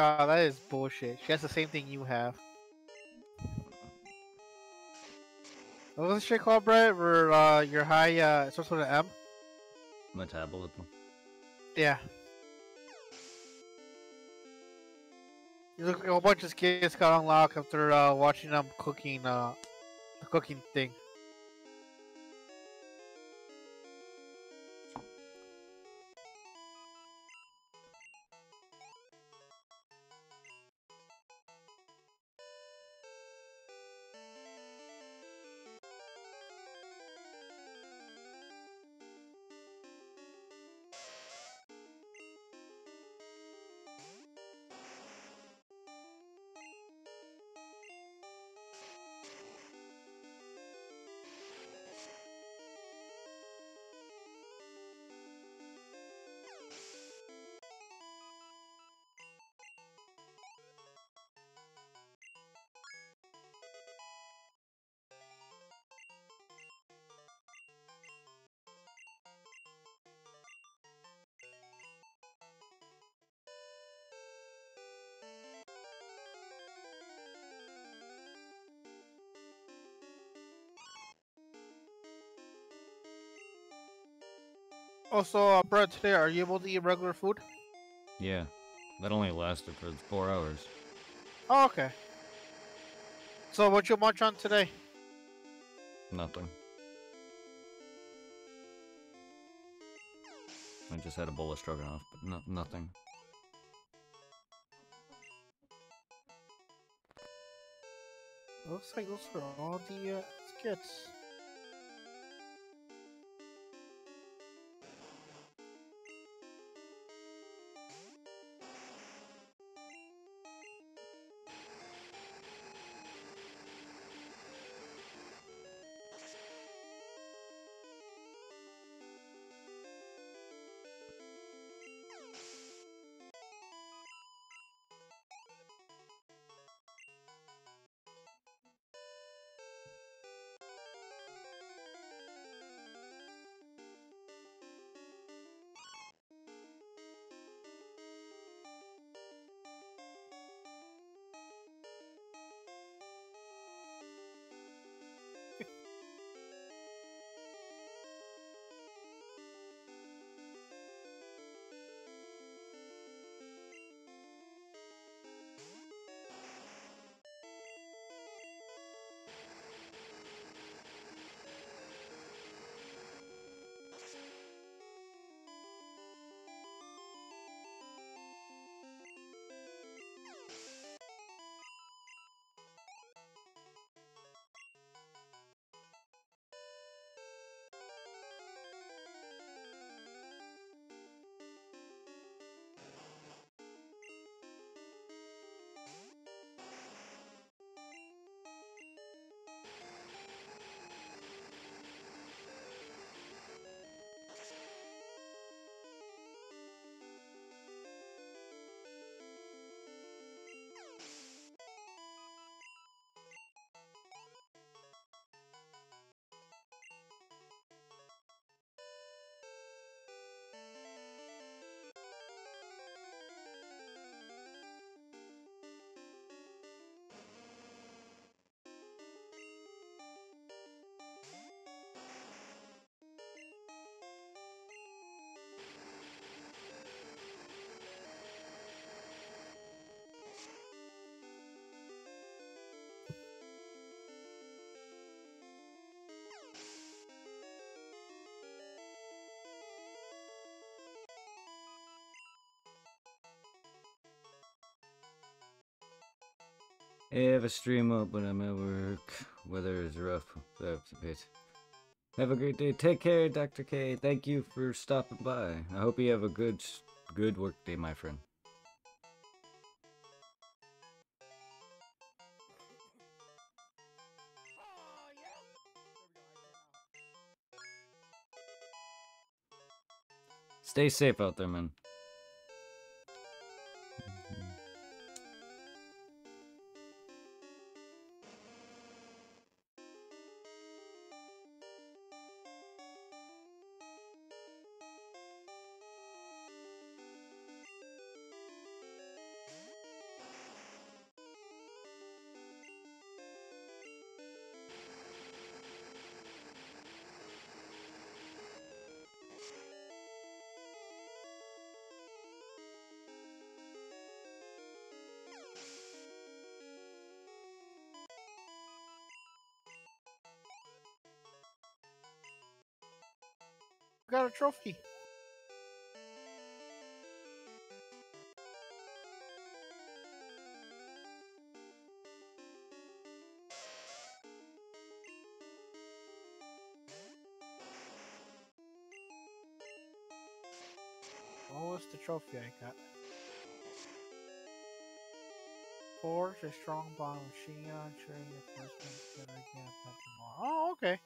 Oh, that is bullshit. She has the same thing you have. What was this shit called, Brett? Where, uh, your high, uh, starts with an M? Metabolism. Yeah. Look like a bunch of kids got unlocked after uh, watching them cooking uh, the cooking thing. Also, uh, Brett, today are you able to eat regular food? Yeah, that only lasted for four hours. Oh, okay. So, what you munch on today? Nothing. I just had a bowl of stroganoff, but no, nothing. Looks like those are all the uh, skits. Have a stream up when I'm at work. Weather is rough. That's a bit. Have a great day. Take care, Dr. K. Thank you for stopping by. I hope you have a good, good work day, my friend. Stay safe out there, man. Trophy. Oh, what was the trophy I got? Forge a strong bond with Shionne, ensuring your first touch tomorrow. Oh, okay.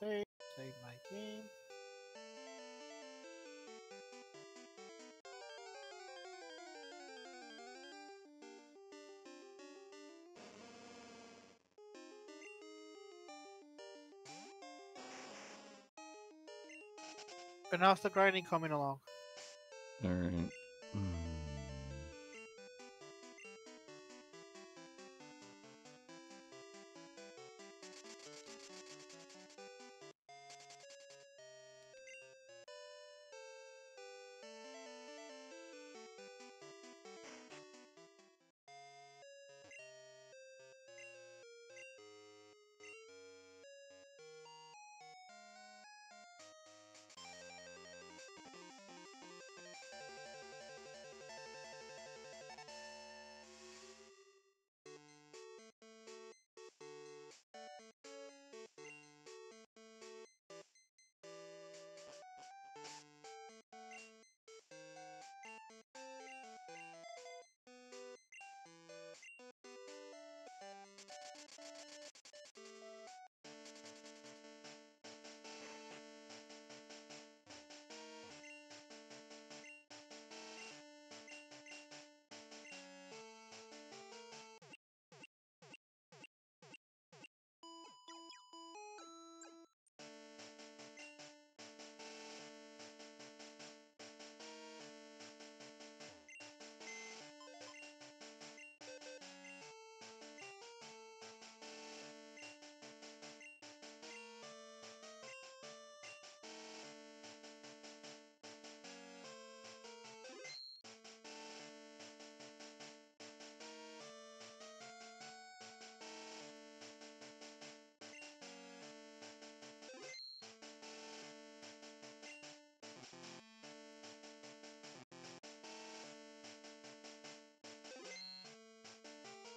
Save, save my game. And how's the grinding coming along? All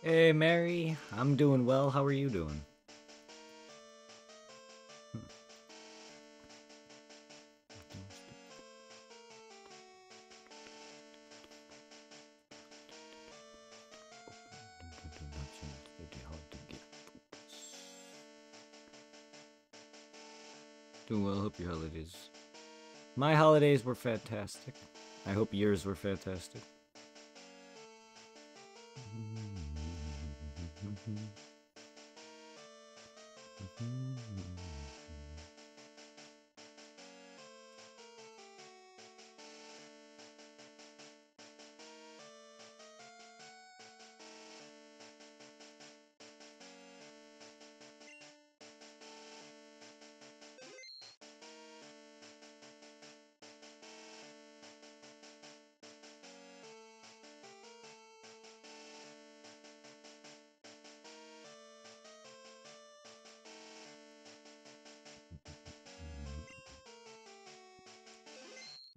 Hey, Mary. I'm doing well. How are you doing? Doing well. Hope your holidays. My holidays were fantastic. I hope yours were fantastic.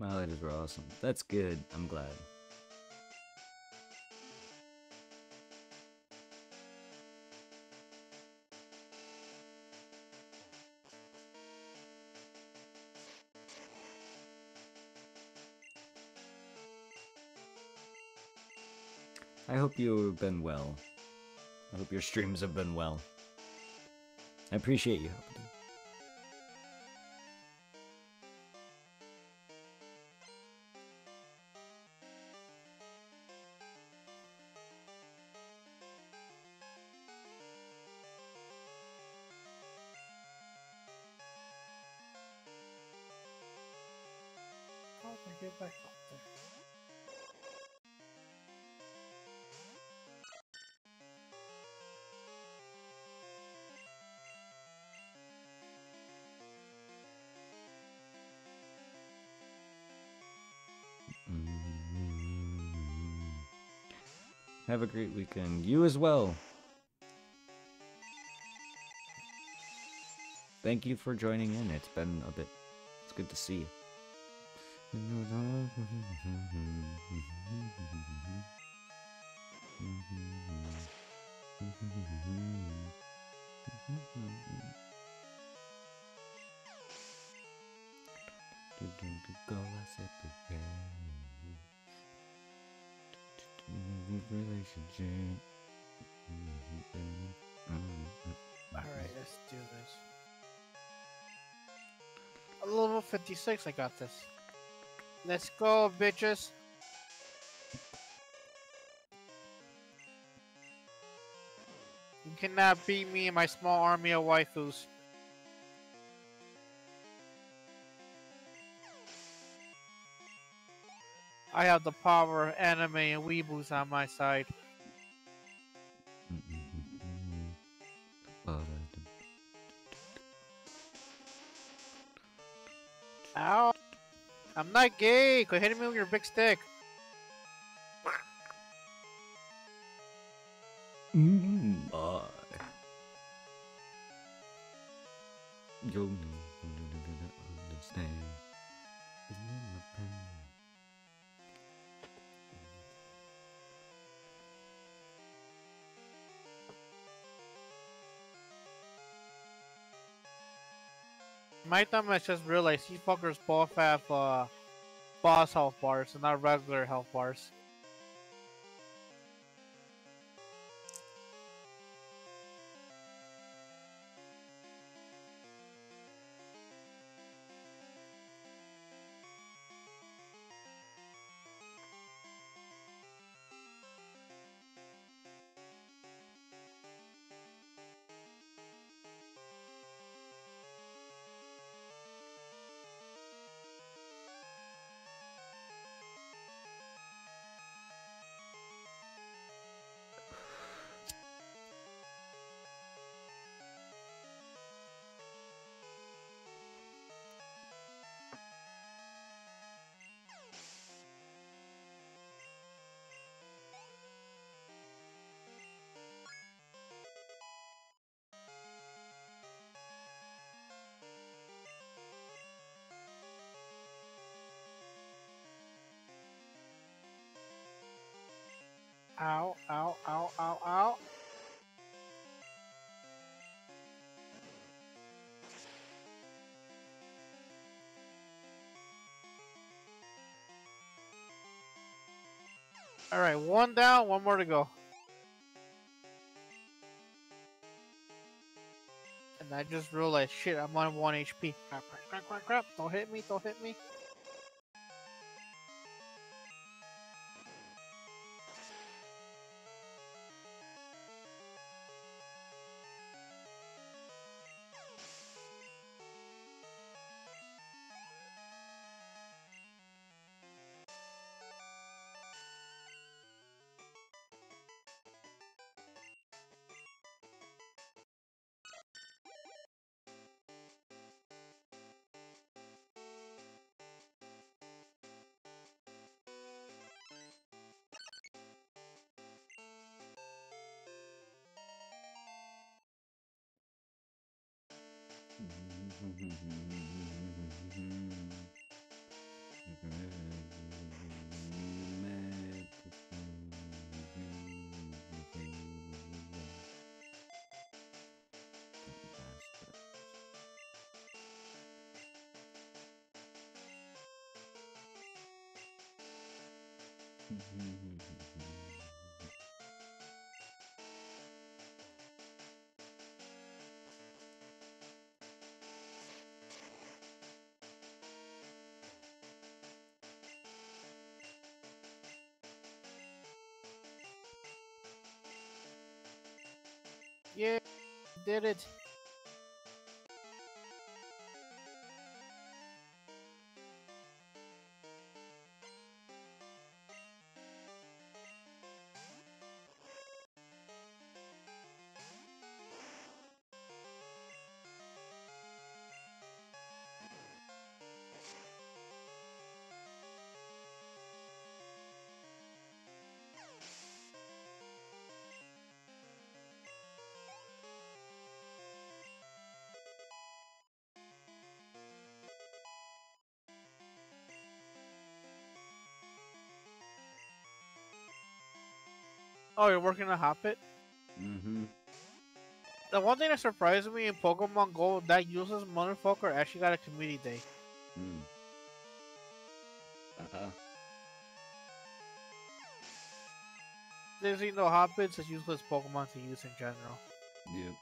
My highlighters were awesome. That's good. I'm glad. I hope you've been well. I hope your streams have been well. I appreciate you Have a great weekend. You as well. Thank you for joining in. It's been a bit. It's good to see you. Go our separate ways. Mm-hmm. Relationship. Alright, let's do this. Level 56, I got this. Let's go, bitches. You cannot beat me and my small army of waifus. I have the power of anime and weeboos on my side. Ow! I'm not gay! Quit hitting me with your big stick! Mm, My I just realized these fuckers both have uh, boss health bars and not regular health bars. Ow, ow, ow, ow, ow. Alright, one down, one more to go. And I just realized, shit, I'm on 1 HP. Crap, crap, crap, crap, crap. Don't hit me, don't hit me. Mm-hmm. Yeah, did it. Oh, you're working a Hoppip? Mm-hmm. The one thing that surprised me in Pokemon Go that useless motherfucker actually got a community day. Mm. Uh-huh. There's you know Hoppips as useless Pokemon to use in general. Yep.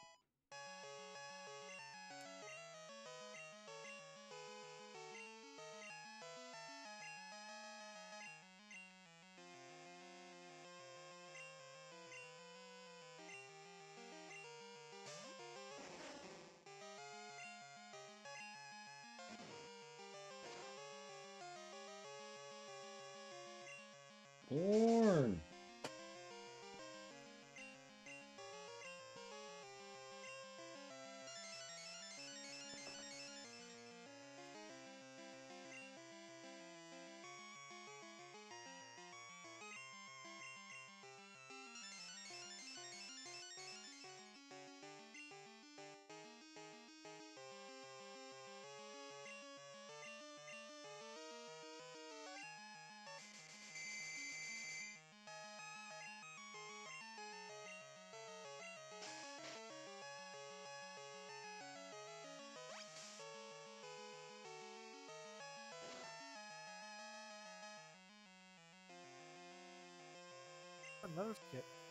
Another skit.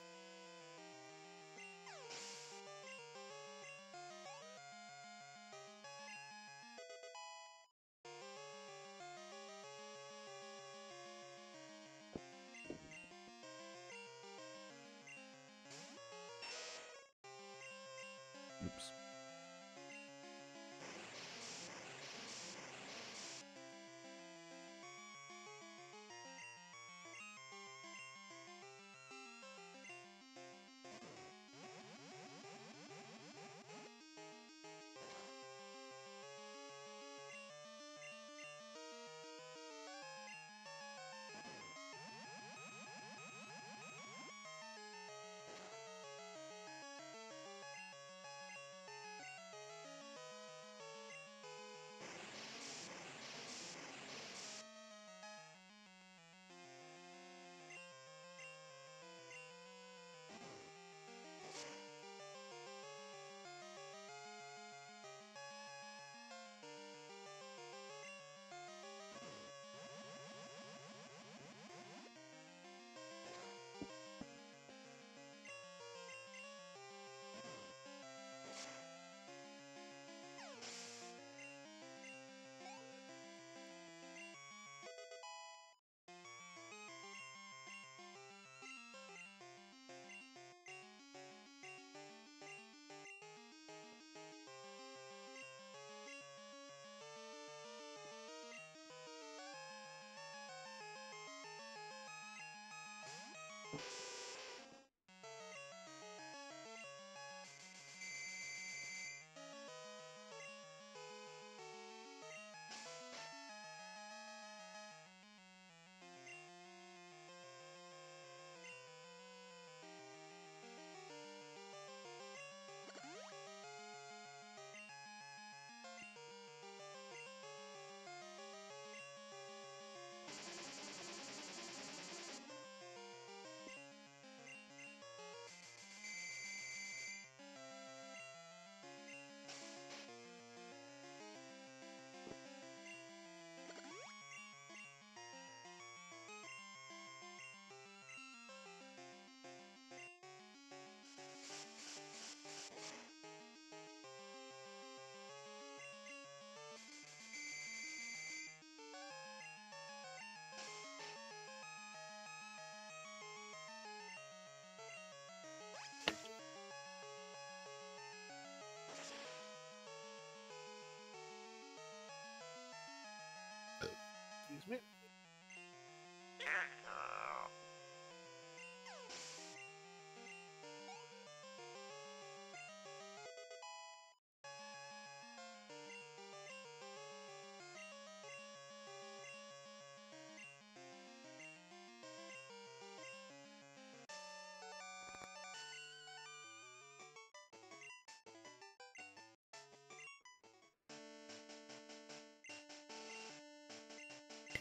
Excuse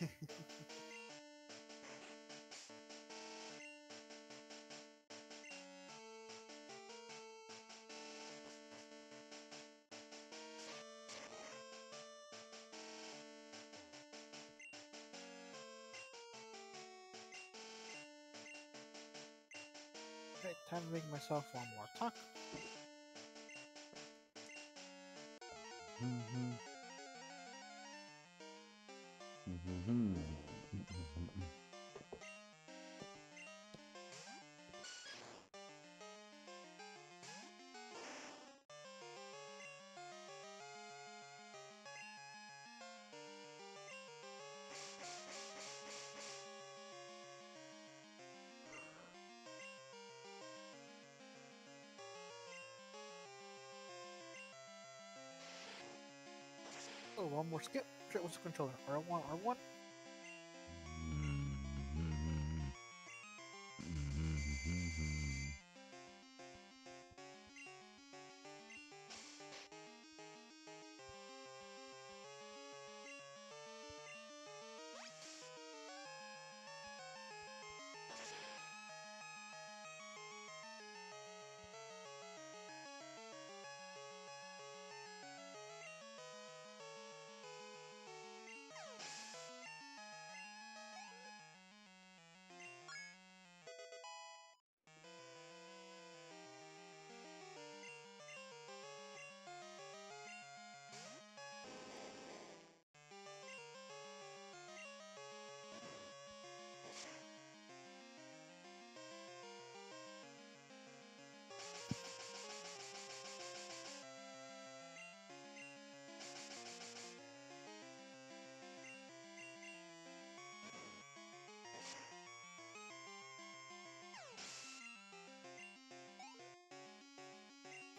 me. Time to make myself one more taco. Mm-hmm. Oh, one more skip. What's the controller? R1, R1?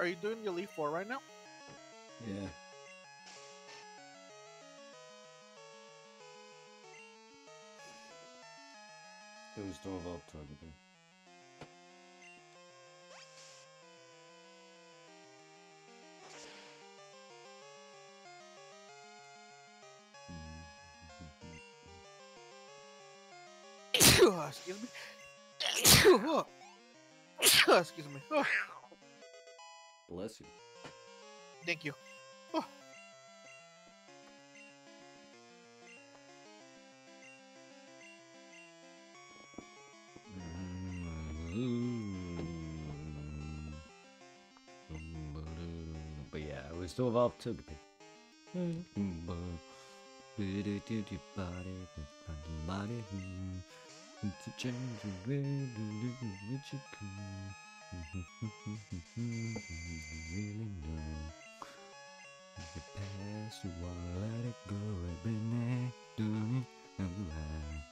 Are you doing the Elite Four right now? Yeah. It was about Togepi. Excuse me. Excuse me. Oh. Bless you. thank you. But yeah, it was still evolved Togepi. To hmm. change the way Really know. The past, you wanna let it go every night. Doing it alive.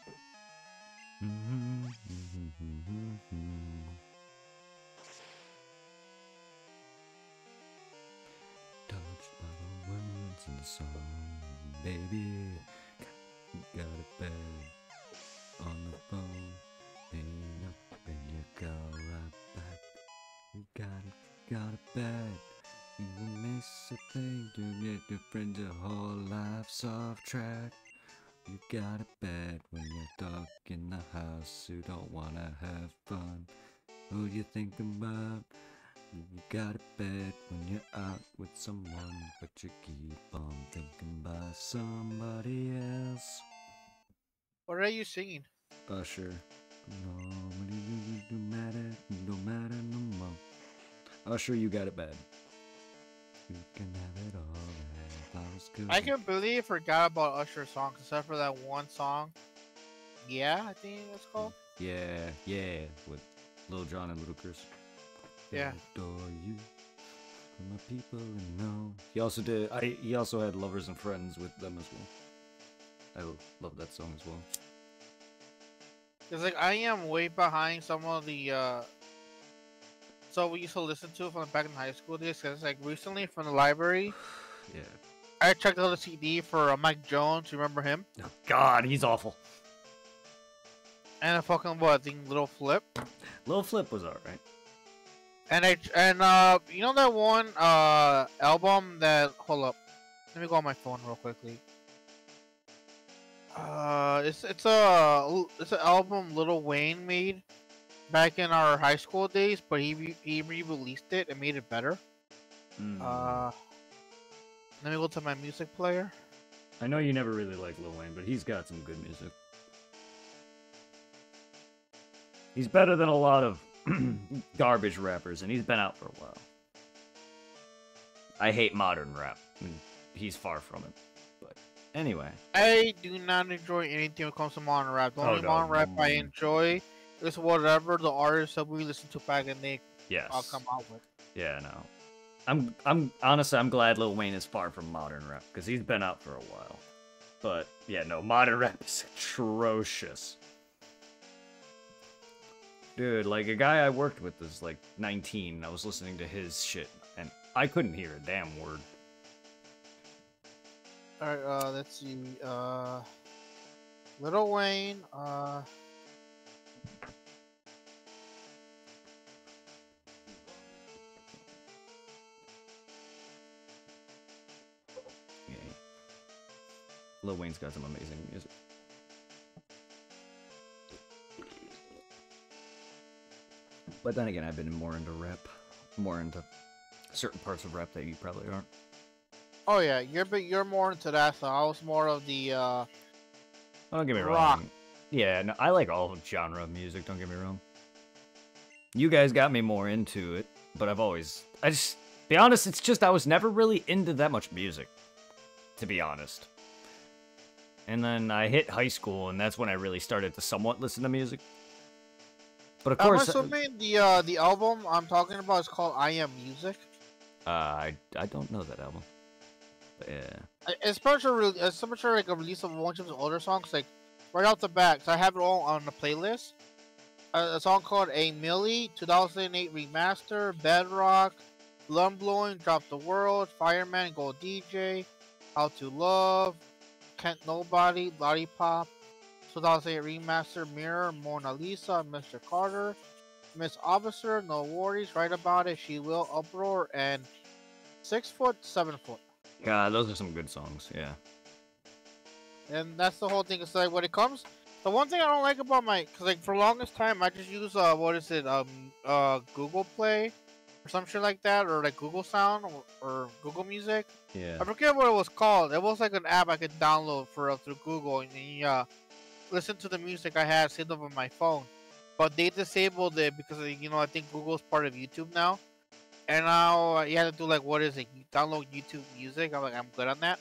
Touched by the words in the song, baby. Got it bad on the phone, hang up and you go right back. You gotta, got it bad. You miss a thing to get your friends a whole life's off track. You got it bad when you're stuck in the house. You don't wanna have fun. Who you think about? You got it bad when you're out with someone, but you keep on thinking about somebody else. What are you singing? Usher. No, no matter, no matter no more. Usher, you got it bad. You can have it all. I was good. I forgot about Usher's songs except for that one song. Yeah, I think it's called. Yeah, yeah, with Lil Jon and Ludacris. Yeah. Adore you. My people and know. He also did. I. He also had lovers and friends with them as well. I love that song as well. It's like I am way behind some of the uh so we used to listen to from back in high school days. Cause like recently from the library, Yeah. I checked out the CD for uh, Mike Jones. You remember him? Oh, God, he's awful. And a fucking what? I think Little Flip. Little Flip was alright. And I and uh you know that one uh album that hold up. Let me go on my phone real quickly. Uh it's it's a it's an album Little Wayne made back in our high school days, but he re- he re-released it and made it better. Mm. Uh let me go to my music player. I know you never really liked Lil Wayne, but he's got some good music. He's better than a lot of garbage rappers, and he's been out for a while. I hate modern rap. He's far from it. Anyway, I do not enjoy anything when it comes to modern rap. The Oh, only no. modern rap I enjoy is whatever the artists that we listen to back in the yes. I'll come out with. Yeah, no. I'm I'm honestly I'm glad Lil Wayne is far from modern rap because he's been out for a while. But yeah, no, modern rap is atrocious. Dude, like a guy I worked with is like 19. and I was listening to his shit and I couldn't hear a damn word. Alright, uh, let's see. Uh, Little Wayne. Uh, Yeah. Lil Wayne's got some amazing music. But then again, I've been more into rap, more into certain parts of rap that you probably aren't. Oh yeah, you're but you're more into that. So I was more of the. uh Oh, don't get me Rock. wrong. Yeah, no, I like all genre of music. Don't get me wrong. You guys got me more into it, but I've always, I just, be honest, it's just I was never really into that much music, to be honest. And then I hit high school, and that's when I really started to somewhat listen to music. But of course, I'm course, uh, assuming the uh the album I'm talking about is called I Am Music. uh, I I don't know that album. Yeah, It's it's pretty like a release of a bunch of his older songs, like right off the bat. 'cause I have it all on the playlist. A, a song called "A Milli," 2008 remaster, Bedrock, Lum Blowing, Drop the World, Fireman, Go DJ, How to Love, Can't Nobody, Lollipop, 2008 remaster, Mirror, Mona Lisa, Mr. Carter, Miss Officer, No Worries, Right Above It, She Will, Uproar, and Six Foot, Seven Foot. God, those are some good songs. Yeah. And that's the whole thing. It's like when it comes, the one thing I don't like about my, cause like for longest time I just use uh what is it um uh Google Play or some shit like that or like Google Sound or, or Google Music. Yeah. I forget what it was called. It was like an app I could download for uh, through Google and then, uh listen to the music I had saved up on my phone. But they disabled it because you know I think Google's part of YouTube now. And now uh, you have to do like what is it? You download YouTube Music. I'm like I'm good on that.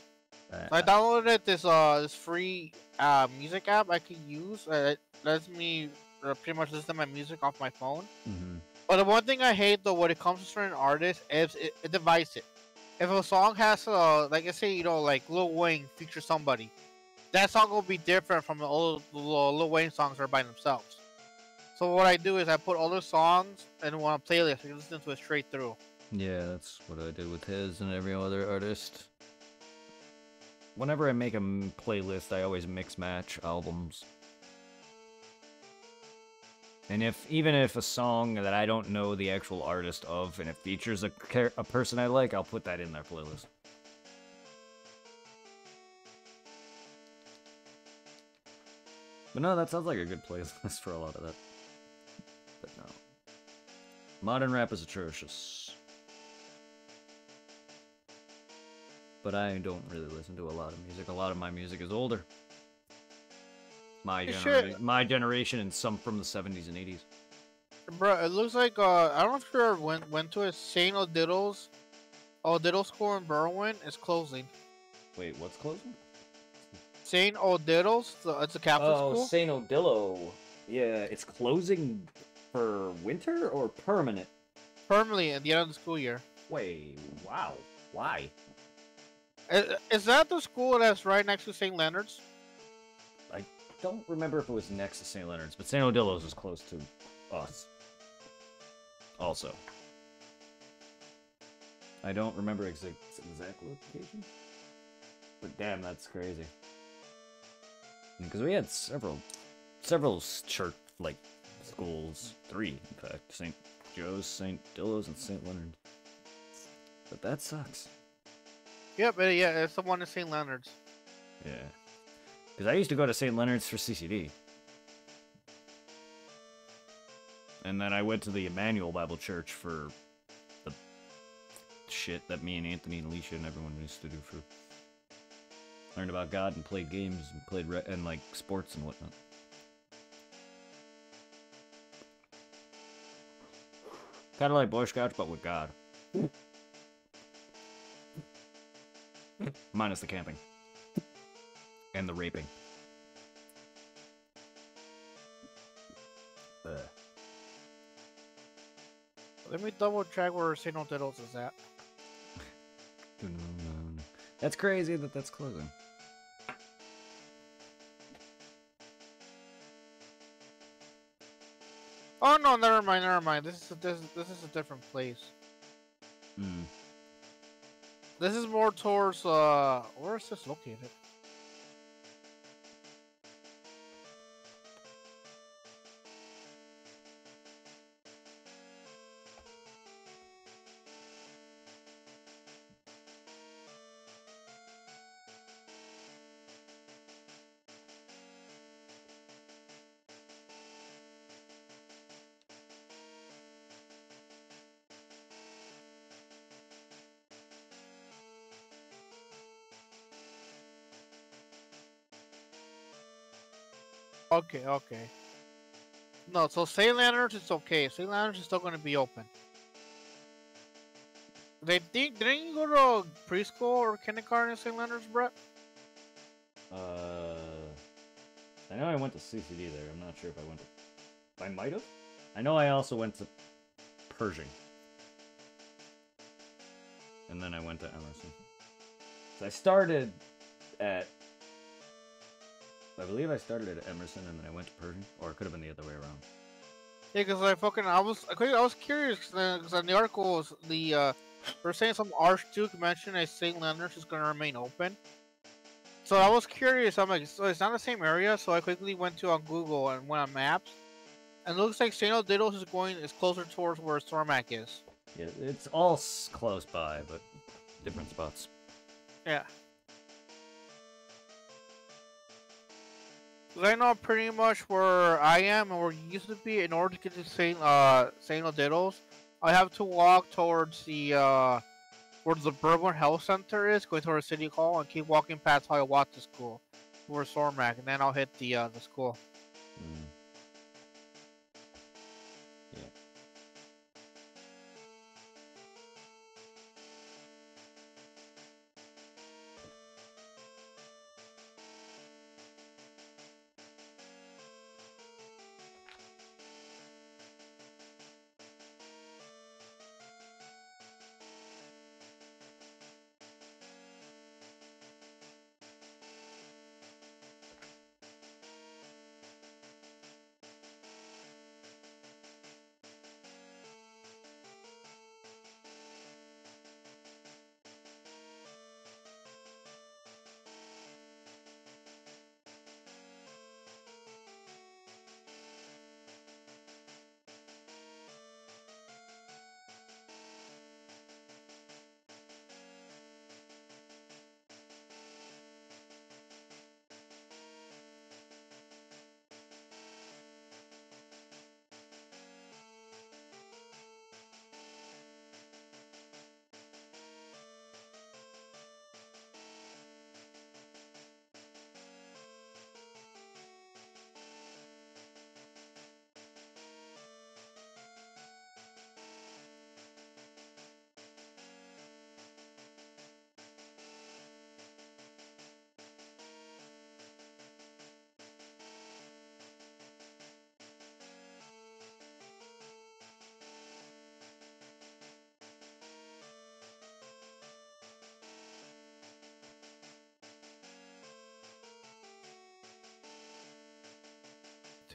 So I downloaded this uh this free uh music app I can use. Uh, it lets me uh, pretty much listen to my music off my phone. hmm But the one thing I hate though when it comes to certain artists is it, it divides it. If a song has uh like I say you know like Lil Wayne feature somebody, that song will be different from the old Lil, Lil Wayne songs are by themselves. So what I do is I put all the songs in one playlist. I listen to it straight through. Yeah, that's what I did with his and every other artist. Whenever I make a playlist, I always mix match albums. And if even if a song that I don't know the actual artist of and it features a a person I like, I'll put that in their playlist. But no, that sounds like a good playlist for a lot of that. But no. Modern rap is atrocious. But I don't really listen to a lot of music. A lot of my music is older. My You genera- should. my generation and some from the 70s and 80s. Bro, it looks like uh I don't know if you ever went went to it. Saint Odiddle's Odiddle School in Berwyn is closing. Wait, what's closing? Saint Odiddle's, the, it's a Catholic Oh, school. St. Odilo. Yeah, it's closing for winter or permanent? Permanently at the end of the school year. Wait, wow. Why? Is, is that the school that's right next to St. Leonard's? I don't remember if it was next to St. Leonard's, but St. Odilo's is close to us. Also. I don't remember exact exact location. But damn, that's crazy. Because we had several, several church, like, schools. Three, in fact. St. Joe's, St. Dillo's, and St. Leonard's. But that sucks. Yep, yeah, yeah, it's the one in St. Leonard's. Yeah. Because I used to go to St. Leonard's for CCD. And then I went to the Emmanuel Bible Church for the shit that me and Anthony and Alicia and everyone used to do for learned about God and played games and played re- and like sports and whatnot. Kind of like Boy Scouts, but with God. Minus the camping and the raping. Ugh. Let me double check where St. Odiddle's is at. That's crazy that that's closing. Oh no, never mind, never mind. This is a, this, this is a different place. Hmm. This is more towards uh, where is this located? Okay, okay. No, so St. Leonard's is okay. St. Leonard's is still going to be open. They think didn't you go to preschool or kindergarten in St. Leonard's, Brett? Uh, I know I went to CCD there. I'm not sure if I went to. I might have. I know I also went to Pershing. And then I went to Emerson. So I started at. I believe I started at Emerson and then I went to Pershing, or it could have been the other way around. Yeah, because I fucking I was I, was curious because in the article was the uh they're saying some Archduke mentioned that St. Leonard's is going to remain open, So I was curious. I'm like, so it's not the same area. So I quickly went to on Google and went on maps, and it looks like Saint Diddles is going is closer towards where Stormac is. Yeah, it's all close by, but different spots. Yeah. I know pretty much where I am and where you used to be. In order to get to Saint uh Saint Diddles, I have to walk towards the uh where the Berwyn Health Center is, going towards City Hall, and keep walking past Hiawatha School, towards Cermak, and then I'll hit the uh the school. Mm.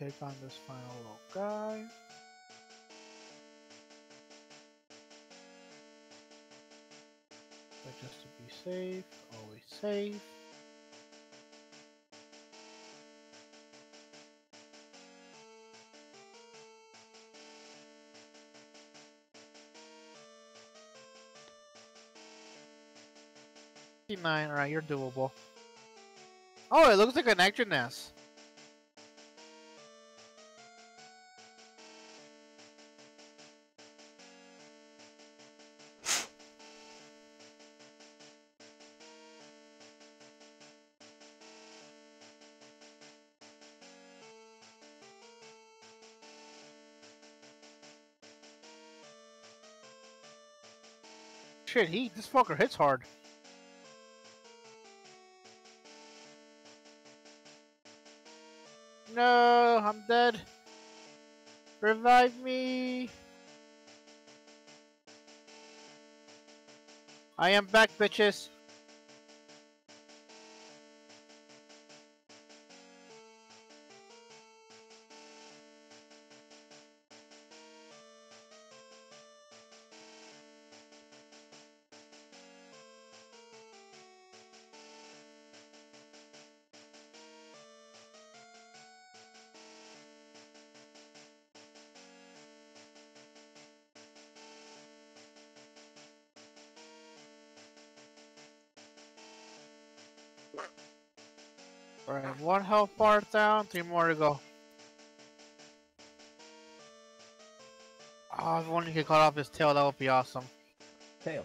Take on this final little guy. But just to be safe, always safe. Nine, alright, you're doable. Oh, it looks like an extra nest. Shit, he this fucker hits hard. No, I'm dead. Revive me. I am back, bitches. One health bar down, three more to go. Oh, if only could cut off his tail, that would be awesome. Tail.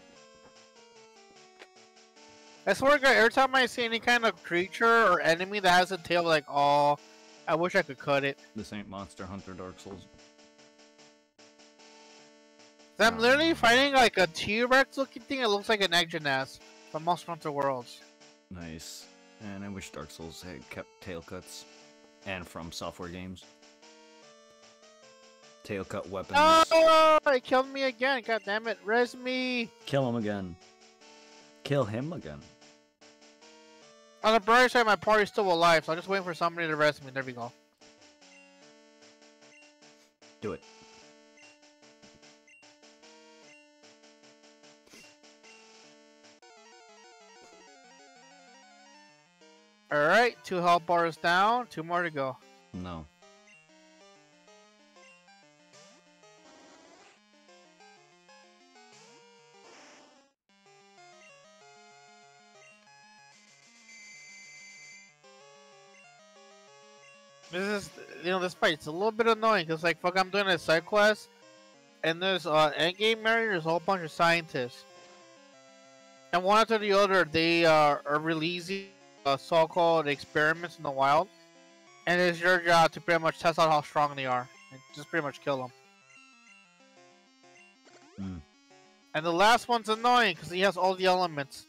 I swear to God, every time I see any kind of creature or enemy that has a tail, like, oh, I wish I could cut it. This ain't Monster Hunter Dark Souls. I'm literally fighting like a T-Rex looking thing. It looks like an egg Exonas from Monster Hunter Worlds. Nice. And I wish Dark Souls had kept tail cuts. And FromSoftware games. Tail cut weapons. Oh, it killed me again. God damn it. Res me. Kill him again. Kill him again. On the bright side, my party's still alive, so I'm just waiting for somebody to res me. There we go. Do it. All right, two health bars down, two more to go. No. This is, you know, this fight's a little bit annoying because, like, fuck, I'm doing a side quest, and there's uh, endgame area. There's a whole bunch of scientists, and one after the other, they uh, are releasing uh, so-called experiments in the wild, and it's your job to pretty much test out how strong they are and just pretty much kill them. Hmm. And the last one's annoying because he has all the elements.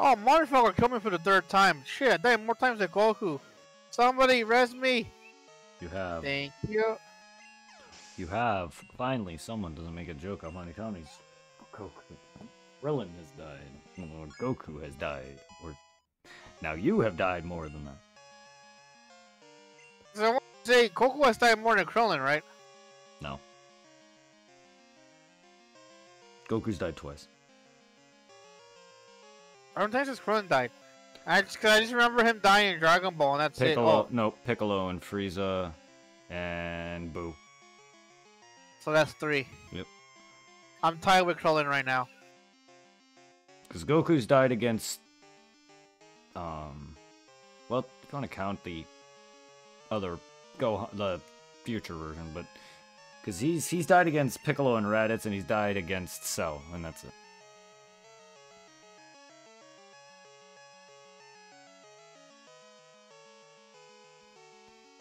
Oh, motherfucker killed me for the third time. Shit, I died more times than Goku. Somebody res me. You have. Thank you. You have. Finally, someone doesn't make a joke on my counties. Goku. Krillin has died. Or Goku has died. Or now you have died more than that. So I want to say Goku has died more than Krillin, right? No. Goku's died twice. I don't think has Krillin died? I just, I just remember him dying in Dragon Ball, and that's Piccolo, it. Oh, no, Piccolo and Frieza and Buu. so that's three. Yep. I'm tied with Krillin right now. Because Goku's died against, um, well, if you want to count the other Go the future version, but because he's he's died against Piccolo and Raditz, and he's died against Cell, and that's it.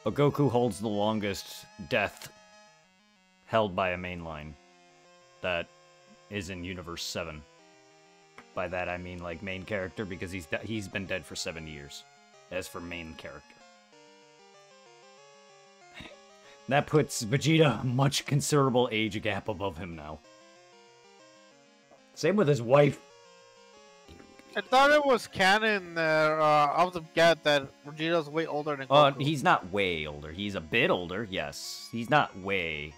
But Goku holds the longest death held by a mainline that is in Universe 7. By that I mean like main character because he's he's been dead for 7 years. As for main character. That puts Vegeta much considerable age gap above him now. Same with his wife. I thought it was canon that uh, of the get that Vegeta's way older than Uh, Goku. he's not way older. He's a bit older, yes. He's not way.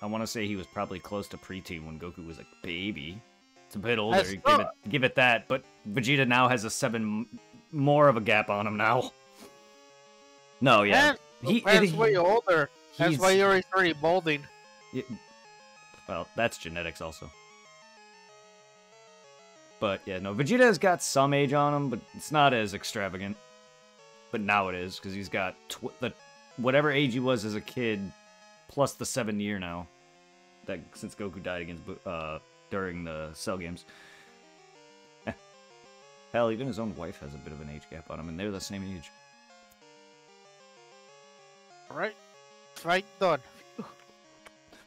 I want to say he was probably close to preteen when Goku was a baby. It's a bit older. That's Give it, give it that. But Vegeta now has a seven more of a gap on him now. No, yeah, Man, he, he- way older. That's why you're already balding. Well, that's genetics also. But yeah, no, Vegeta's got some age on him, but it's not as extravagant. But now it is because he's got tw- the whatever age he was as a kid, plus the seven year now. That since Goku died against uh during the Cell games. Hell, even his own wife has a bit of an age gap on him, and they're the same age. Right? Fight done.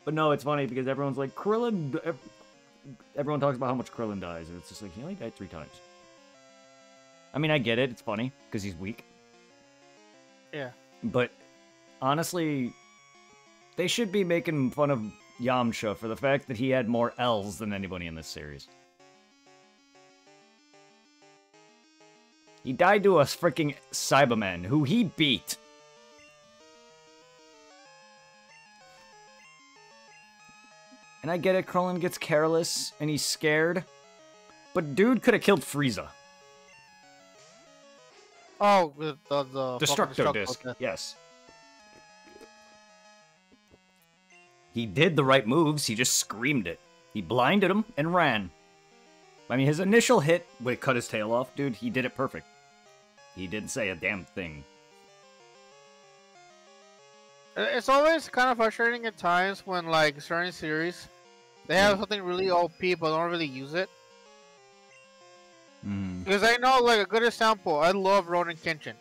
But no, it's funny because everyone's like Krillin. Ev- Everyone talks about how much Krillin dies, and it's just like he only died three times. I mean, I get it; it's funny because he's weak. Yeah. But honestly, they should be making fun of Yamcha for the fact that he had more L's than anybody in this series. He died to a freaking Saibaman who he beat. And I get it, Krillin gets careless and he's scared. But dude could have killed Frieza. Oh, with the, the fucking Destructo disc. disc. Yes. He did the right moves, he just screamed it. He blinded him and ran. I mean, his initial hit would cut his tail off, dude. He did it perfect. He didn't say a damn thing. It- It's always kind of frustrating at times when like certain series they have Mm. something really OP but don't really use it. Mm. Because I know like a good example, I love Rurouni Kenshin.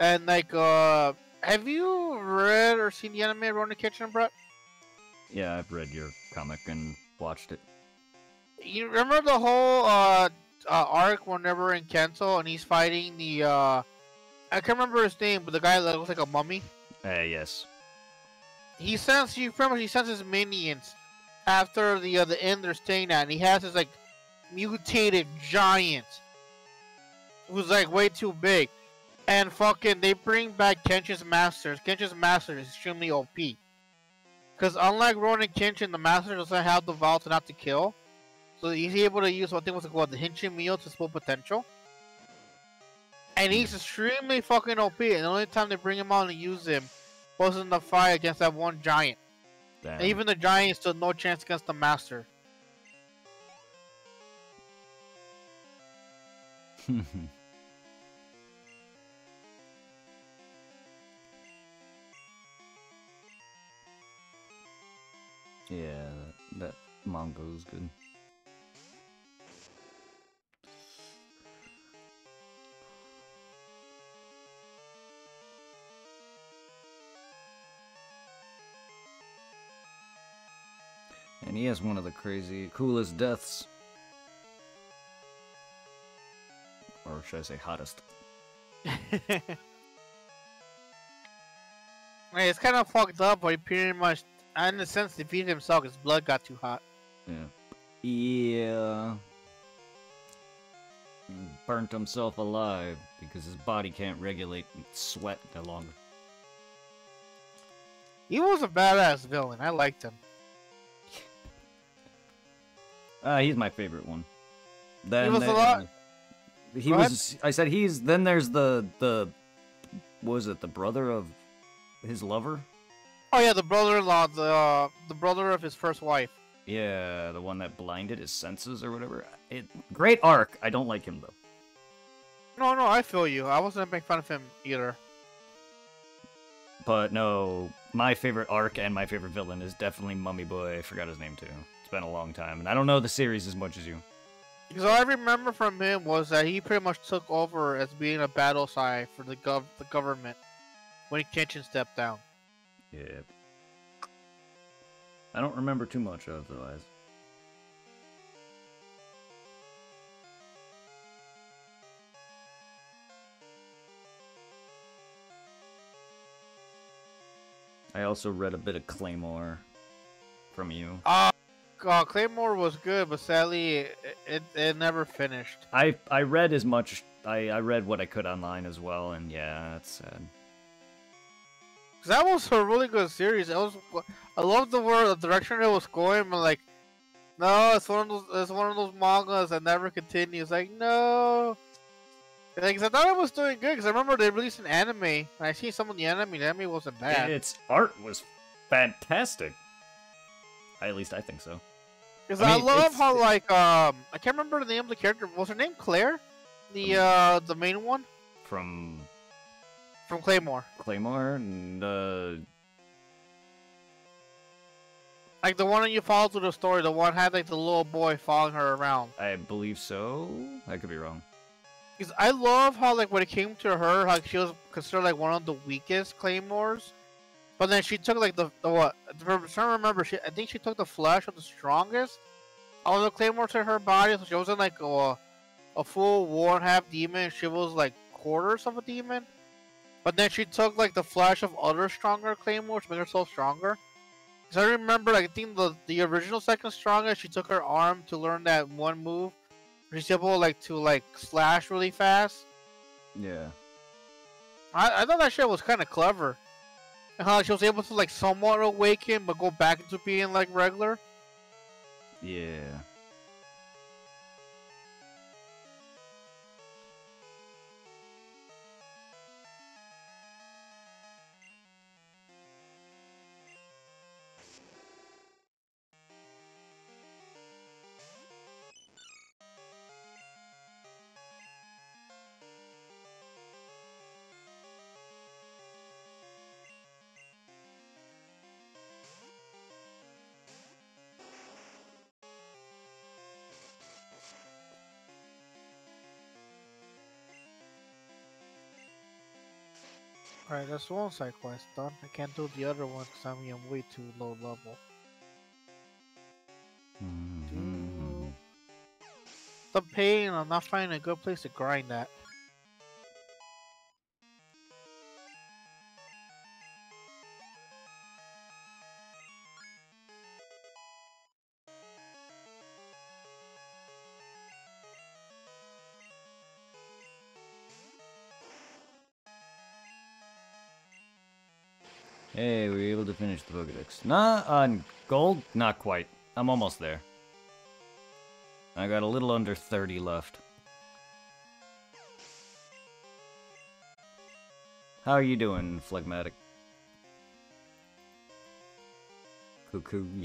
And like uh have you read or seen the anime Rurouni Kenshin, Brett? Yeah, I've read your comic and watched it. You remember the whole uh, uh arc whenever in Kensho and he's fighting the uh I can't remember his name, but the guy that looks like a mummy. Uh, yes. He sends he pretty much he sends his minions after the uh, the end they're staying at, and he has this like mutated giant who's like way too big. and fucking they bring back Kenshin's Masters. Kenshin's Master is extremely OP. Because unlike Rurouni Kenshin, the Master doesn't have the vault not to kill. So he's able to use what I think was called the Hinchin Meal to full potential. And he's extremely fucking OP. And the only time they bring him on to use him was in the fight against that one giant. Damn. And even the giant stood no chance against the Master. yeah, that, that manga is good. And he has one of the crazy, coolest deaths. Or should I say hottest? Hey, it's kind of fucked up, but he pretty much, in a sense, defeated himself. His blood got too hot. Yeah. Yeah. He Burnt himself alive because his body can't regulate sweat no longer. He was a badass villain. I liked him. Uh, he's my favorite one. Then was a lot- He Go ahead. was. I said he's. Then there's the the. what Was it the brother of his lover? Oh yeah, the brother-in-law, the uh, the brother of his first wife. Yeah, the one that blinded his senses or whatever. It, great arc. I don't like him though. No, no, I feel you. I wasn't making fun of him either. But no, my favorite arc and my favorite villain is definitely Mummy Boy. I forgot his name too. Been a long time, and I don't know the series as much as you. Because all I remember from him was that he pretty much took over as being a Battousai for the gov the government when Kenshin stepped down. Yeah. I don't remember too much otherwise. I also read a bit of Claymore from you. Uh, uh Claymore was good, but sadly, it, it, it never finished. I I read as much. I I read what I could online as well, and yeah, it's sad. 'Cause that was a really good series. It was, I love the word, the direction it was going, but like, no, it's one of those, it's one of those mangas that never continues. Like, no. Like, 'cause I thought it was doing good because I remember they released an anime, and I seen some of the anime. The anime wasn't bad. Its art was fantastic. I, at least I think so. Because I I, love how like um I can't remember the name of the character. Was her name Claire? The uh the main one From from Claymore. Claymore and uh, Like the one that you follow through the story. The one had like the little boy following her around. I believe so. I could be wrong. Because I love how like when it came to her, like she was considered like one of the weakest Claymores. But then she took like the, the what? I'm trying to remember. She I think she took the flesh of the strongest of the Claymore to her body. So she wasn't like a, a full war and half demon. She was like quarters of a demon. But then she took like the flesh of other stronger Claymores to make herself stronger. Because I remember, like, I think the the original second strongest, she took her arm to learn that one move. She's able like to like slash really fast. Yeah. I, I thought that shit was kind of clever. And how she was able to like somewhat awaken, but go back into being like regular. Yeah. Alright, that's one side quest done. I can't do the other one because I'm I'm way too low level. Mhm. The pain, I'm not finding a good place to grind at. Finish the Pokedex. Nah, on gold, not quite. I'm almost there. I got a little under 30 left. How are you doing, Phlegmatic? Cuckoo,